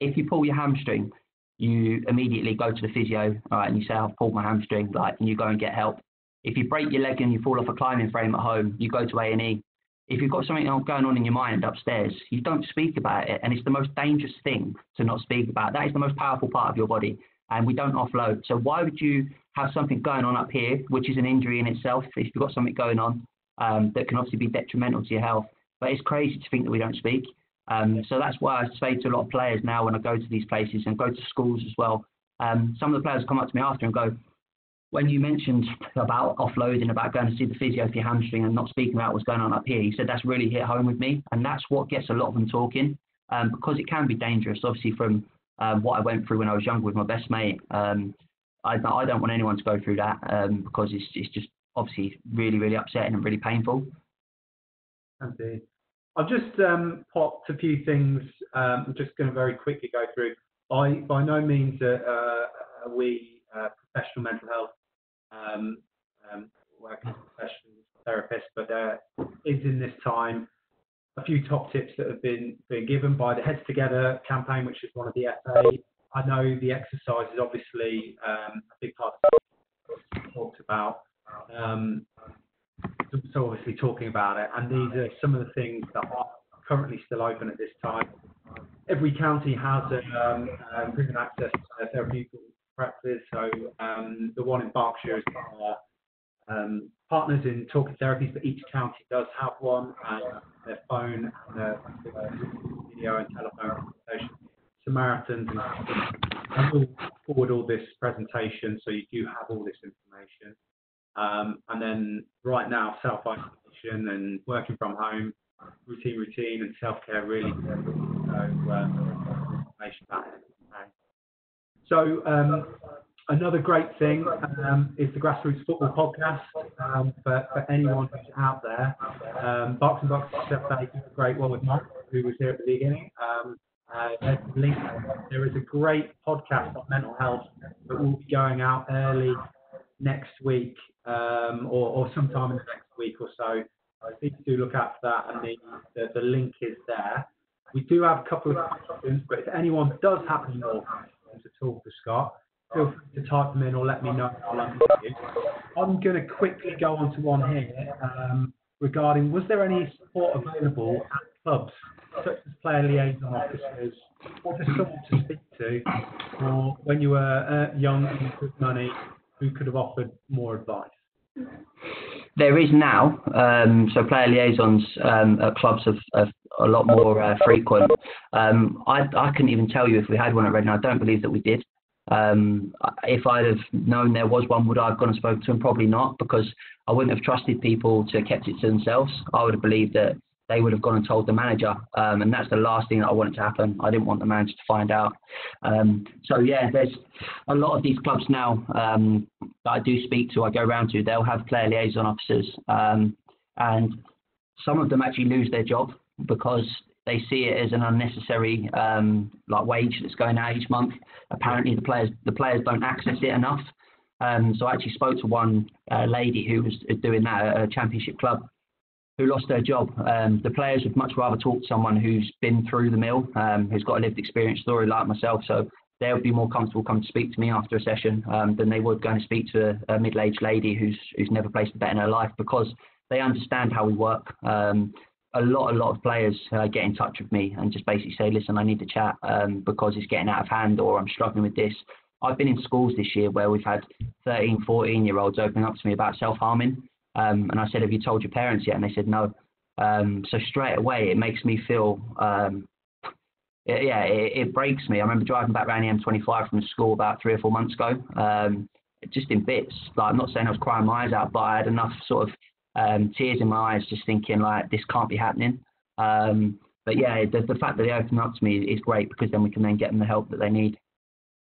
if you pull your hamstring, you immediately go to the physio, and you say, I've pulled my hamstring, like, and you go and get help. If you break your leg and you fall off a climbing frame at home, you go to A&E. if you've got something going on in your mind upstairs, you don't speak about it. And it's the most dangerous thing to not speak about. That is the most powerful part of your body. And we don't offload. So why would you have something going on up here, which is an injury in itself, if you've got something going on um, that can obviously be detrimental to your health? But it's crazy to think that we don't speak. Um, so that's why I say to a lot of players now when I go to these places and go to schools as well. Um, some of the players come up to me after and go, when you mentioned about offloading, about going to see the physio for your hamstring and not speaking about what's going on up here, he said that's really hit home with me, and that's what gets a lot of them talking, um, because it can be dangerous. Obviously, from um, what I went through when I was younger with my best mate, um, I, I, don't want anyone to go through that um, because it's, it's just obviously really, really upsetting and really painful. Indeed. I've just um, popped a few things. Um, I'm just going to very quickly go through. I by no means uh, uh, we uh, professional mental health um, um, a professional therapist, but there is in this time a few top tips that have been, been given by the Heads Together campaign, which is one of the FA. I know the exercise is obviously um, a big part of talked about. Um, so obviously talking about it, and these are some of the things that are currently still open at this time. Every county has um, um, prison access to therapeutic practice. So um, the one in Berkshire is um, partners in talking therapies, but each county does have one, and their phone and their, video and telephone consultation. Samaritans and I will forward all this presentation so you do have all this information. Um, and then right now, self isolation and working from home, routine, routine, and self care really. So, um, information about it. So um, another great thing um, is the Grassroots Football Podcast um, for, for, anyone who's out there. Um, Box and Box is a great one with Mark, who was here at the beginning. Um, uh. There is a great podcast on mental health that will be going out early next week um, or, or, sometime in the next week or so. Please do look out for that, and the, the, the link is there. We do have a couple of questions, but if anyone does have any more to talk to Scott, feel free to type them in or let me know. I'm going to quickly go on to one here um, regarding was there any support available at clubs such as player liaison officers or just someone to speak to or when you were uh, young and good money who could have offered more advice? There is now, um, so player liaisons um, at clubs are, are a lot more uh, frequent. Um, I, I couldn't even tell you if we had one at Reading. I don't believe that we did. Um, if I'd have known there was one, would I have gone and spoken to him? Probably not, because I wouldn't have trusted people to have kept it to themselves. I would have believed that they would have gone and told the manager, um, and that's the last thing that I wanted to happen. I didn't want the manager to find out. Um, so yeah, there's a lot of these clubs now um, that I do speak to. I go around to. They'll have player liaison officers, um, and some of them actually lose their job because they see it as an unnecessary um, like wage that's going out each month. Apparently, the players the players don't access it enough. Um, so I actually spoke to one uh, lady who was doing that at a championship club who lost their job. Um, the players would much rather talk to someone who's been through the mill, um, who's got a lived experience story like myself. So they would be more comfortable coming to speak to me after a session um, than they would going to speak to a, a, middle-aged lady who's who's never placed a bet in her life because they understand how we work. Um, a lot, a lot of players uh, get in touch with me and just basically say, listen, I need to chat um, because it's getting out of hand or I'm struggling with this. I've been in schools this year where we've had 13, 14 year olds opening up to me about self harming. Um, and I said, Have you told your parents yet? And they said, No. Um, so straight away, it makes me feel, um, it, yeah, it, it, breaks me. I remember driving back around the M25 from school about three or four months ago, um, just in bits. Like, I'm not saying I was crying my eyes out, but I had enough sort of um, tears in my eyes, just thinking, like, this can't be happening. Um, but yeah, the, the fact that they open up to me is great because then we can then get them the help that they need.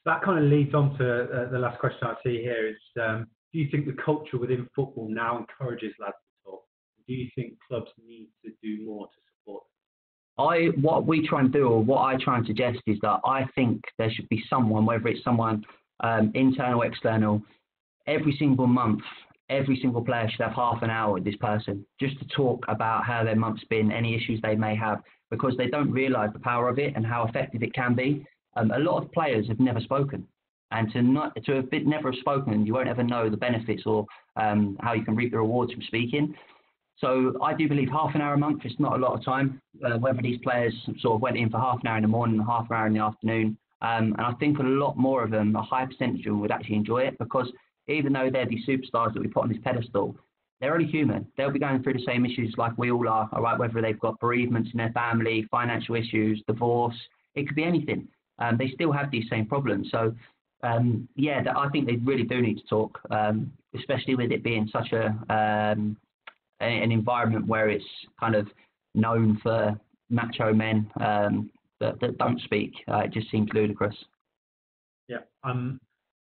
That kind of leads on to uh, the last question I see here is um, do you think the culture within football now encourages lads to talk? Do you think clubs need to do more to support? I what we try and do, or what I try and suggest, is that I think there should be someone, whether it's someone um, internal, external, every single month. Every single player should have half an hour with this person just to talk about how their month's been, any issues they may have, because they don't realise the power of it and how effective it can be. Um, a lot of players have never spoken and to not to have been, never have spoken, you won't ever know the benefits or um, how you can reap the rewards from speaking. So I do believe half an hour a month is not a lot of time. Uh, whether these players sort of went in for half an hour in the morning half an hour in the afternoon, um, and I think a lot more of them, a high percentage of them, would actually enjoy it because even though they're these superstars that we put on this pedestal, they're only human. They'll be going through the same issues like we all are, all right? Whether they've got bereavements in their family, financial issues, divorce, it could be anything. Um, they still have these same problems. So, um, yeah, I think they really do need to talk, um, especially with it being such a um, an environment where it's kind of known for macho men um, that, that don't speak. Uh, it just seems ludicrous. Yeah, um,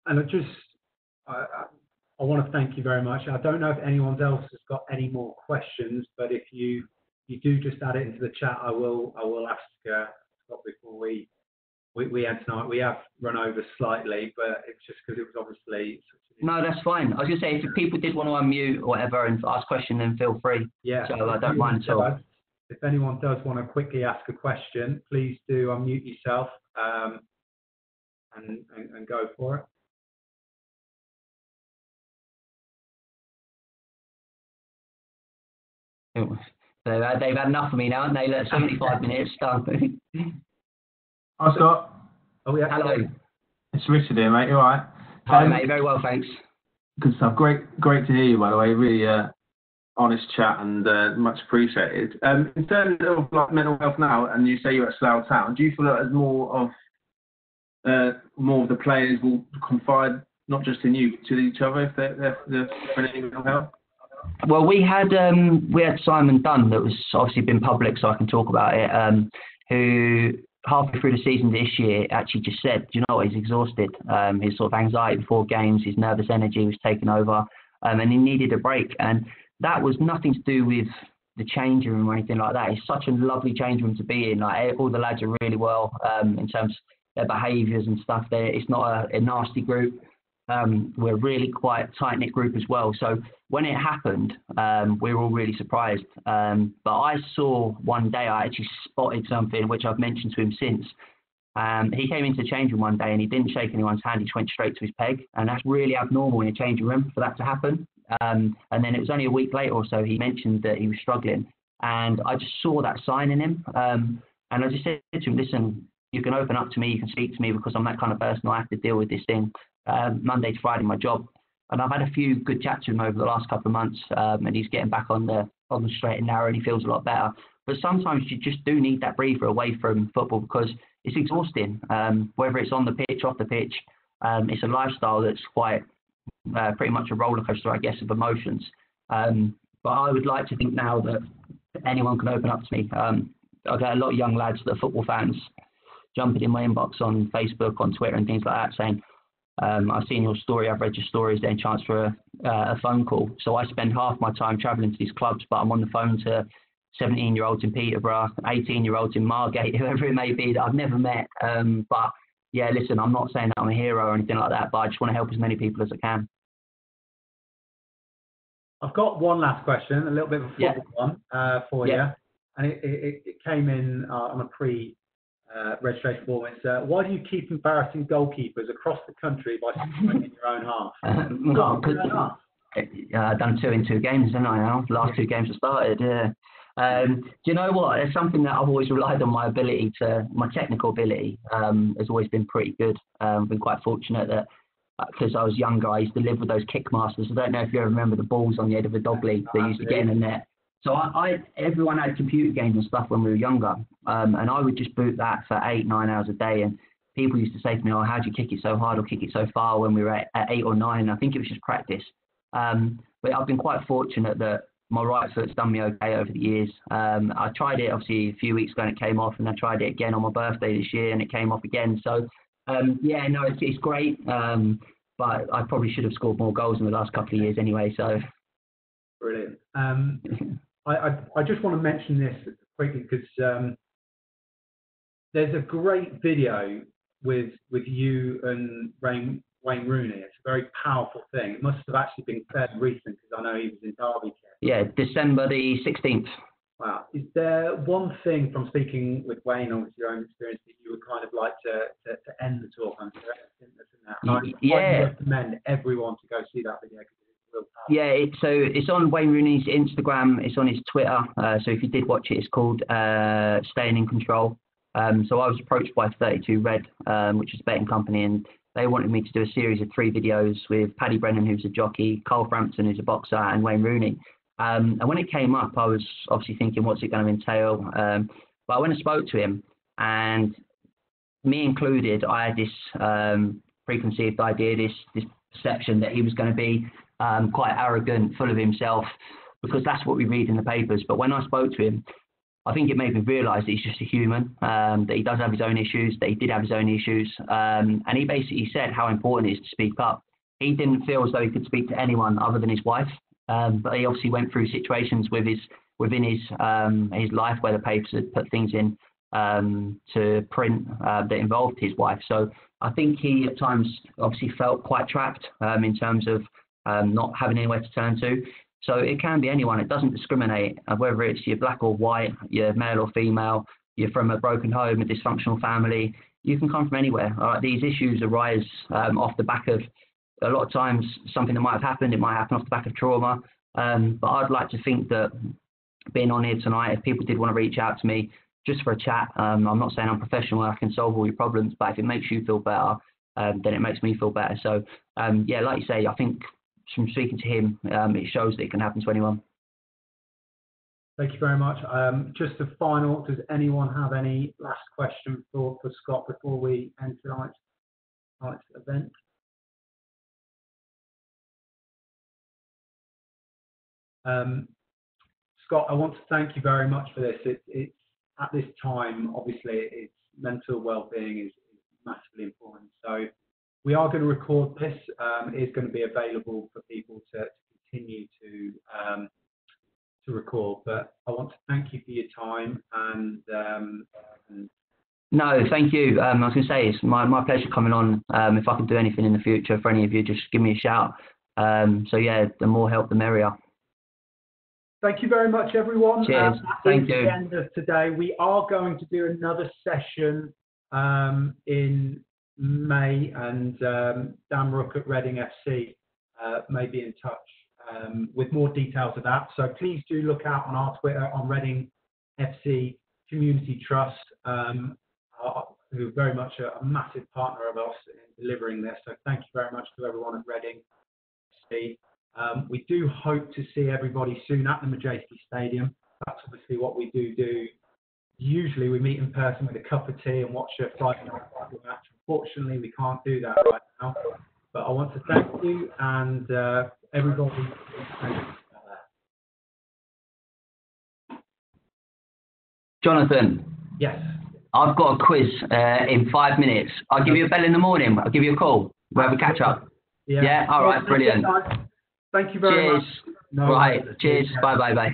and I just I, I want to thank you very much. I don't know if anyone else has got any more questions, but if you you do just add it into the chat, I will I will ask uh, Scott before we, we we end tonight. We have run over slightly, but it's just because it was obviously. No, that's fine. I was to say if people did want to unmute or whatever and ask question, then feel free. Yeah. So I don't mind at all. If anyone does want to quickly ask a question, please do unmute yourself um, and, and, and go for it. They've had, they've had enough of me now, haven't they? Look, 75 minutes done. Hi, Scott. Oh, yeah. Hello. It's Richard here, mate. You all right? Hi, um, mate. Very well, thanks. Good stuff. Great, great to hear you, by the way. Really uh, honest chat and uh, much appreciated. Um, in terms of like, mental health now, and you say you're at Slough Town, do you feel that there's more of uh, more of the players will confide not just in you, to each other if they're, they're, they're mental health? Well, we had um, we had Simon Dunn that was obviously been public, so I can talk about it. Um, who halfway through the season this year actually just said, Do you know what, he's exhausted. Um, his sort of anxiety before games, his nervous energy was taken over, um, and he needed a break. And that was nothing to do with the change room or anything like that. It's such a lovely change room to be in. Like all the lads are really well um, in terms of their behaviours and stuff. There, it's not a, a nasty group. Um, we're really quite tight knit group as well. So when it happened, um, we were all really surprised. Um, but I saw one day I actually spotted something which I've mentioned to him since. Um, he came into the changing room one day and he didn't shake anyone's hand. He just went straight to his peg, and that's really abnormal in a changing room for that to happen. Um, and then it was only a week later or so he mentioned that he was struggling, and I just saw that sign in him. Um, and I just said to him, "Listen, you can open up to me, you can speak to me because I'm that kind of person. I have to deal with this thing um, Monday to Friday, my job. And I've had a few good chats with him over the last couple of months, um, and he's getting back on the on the straight and narrow, and he feels a lot better. But sometimes you just do need that breather away from football because it's exhausting. Um, whether it's on the pitch, off the pitch, um, it's a lifestyle that's quite uh, pretty much a roller coaster, I guess, of emotions. Um, but I would like to think now that anyone can open up to me. Um, I get a lot of young lads that are football fans jumping in my inbox on Facebook, on Twitter, and things like that, saying, um, I've seen your story, I've read your stories, then chance for a, uh, a phone call. So I spend half my time travelling to these clubs, but I'm on the phone to 17 year olds in Peterborough, 18 year olds in Margate, whoever it may be that I've never met. Um, but yeah, listen, I'm not saying that I'm a hero or anything like that, but I just want to help as many people as I can. I've got one last question, a little bit of a yeah. one uh, for yeah. you. And it, it, it came in uh, on a pre uh, registration form. It's uh, why do you keep embarrassing goalkeepers across the country by scoring in your own half? well, I've done two in two games, haven't I? Now the last two games have started. Yeah. Um, do you know what? It's something that I've always relied on my ability to, my technical ability um, has always been pretty good. Um, I've been quite fortunate that because uh, I was younger, I used to live with those kickmasters. I don't know if you ever remember the balls on the end of a dog league that used to get in the net. So I, I, everyone had computer games and stuff when we were younger, um, and I would just boot that for eight, nine hours a day. And people used to say to me, "Oh, how do you kick it so hard or kick it so far?" When we were at, at eight or nine, I think it was just practice. Um, but I've been quite fortunate that my right foot's done me okay over the years. Um, I tried it obviously a few weeks ago and it came off, and I tried it again on my birthday this year and it came off again. So um, yeah, no, it's, it's great. Um, but I probably should have scored more goals in the last couple of years anyway. So brilliant. I, I, I just want to mention this quickly because um, there's a great video with with you and Wayne, Wayne Rooney. It's a very powerful thing. It must have actually been fairly recent because I know he was in Derby. Yeah, December the 16th. Wow. Is there one thing from speaking with Wayne or on your own experience that you would kind of like to, to, to end the talk on? Yeah. I recommend everyone to go see that video because Yeah, it, so it's on Wayne Rooney's Instagram. It's on his Twitter. Uh, so if you did watch it, it's called uh, Staying in Control. Um, so I was approached by 32 Red, um, which is a betting company, and they wanted me to do a series of three videos with Paddy Brennan, who's a jockey, Carl Frampton, who's a boxer, and Wayne Rooney. Um, and when it came up, I was obviously thinking, what's it going to entail? Um, but I went and spoke to him, and me included, I had this um, preconceived idea, this this perception that he was going to be um, quite arrogant, full of himself, because that's what we read in the papers. But when I spoke to him, I think it made me realise that he's just a human, um, that he does have his own issues, that he did have his own issues, um, and he basically said how important it is to speak up. He didn't feel as though he could speak to anyone other than his wife, um, but he obviously went through situations with his within his um, his life where the papers had put things in um, to print uh, that involved his wife. So I think he at times obviously felt quite trapped um, in terms of um, not having anywhere to turn to. So it can be anyone. It doesn't discriminate uh, whether it's you're black or white, you're male or female, you're from a broken home, a dysfunctional family. You can come from anywhere. These issues arise um, off the back of a lot of times something that might have happened. It might happen off the back of trauma. Um, but I'd like to think that being on here tonight, if people did want to reach out to me just for a chat, um, I'm not saying I'm professional. I can solve all your problems, but if it makes you feel better, um, then it makes me feel better. So um, yeah, like you say, I think from speaking to him, um, it shows that it can happen to anyone. Thank you very much. Um, just a final, does anyone have any last question for, for Scott before we end tonight's, tonight's event? Um, Scott, I want to thank you very much for this. It, it's at this time, obviously, it's mental well-being is, is massively important. So we are going to record this. Um, it is going to be available for people to, to continue to um, to record. But I want to thank you for your time and. Um, and no, thank you. Um, I was going to say it's my, my pleasure coming on. Um, if I can do anything in the future for any of you, just give me a shout. Um, so yeah, the more help, the merrier. Thank you very much, everyone. Cheers. Um, Thank you. the end of today. We are going to do another session um, in May, and um, Dan Rook at Reading FC uh, may be in touch um, with more details of that. So please do look out on our Twitter on Reading FC Community Trust, um, uh, who very much a, massive partner of us in delivering this. So thank you very much to everyone at Reading FC. Um, we do hope to see everybody soon at the Madejski Stadium. That's obviously what we do do. Usually we meet in person with a cup of tea and watch a Friday night match. Unfortunately, we can't do that right now. But I want to thank you and uh, everybody. Jonathan. Yes. I've got a quiz uh, in five minutes. I'll give you a bell in the morning. I'll give you a call. We'll have a catch up. Yeah. yeah? All right. Brilliant. Thank you very Cheers. much. No right. Cheers. Bye bye bye.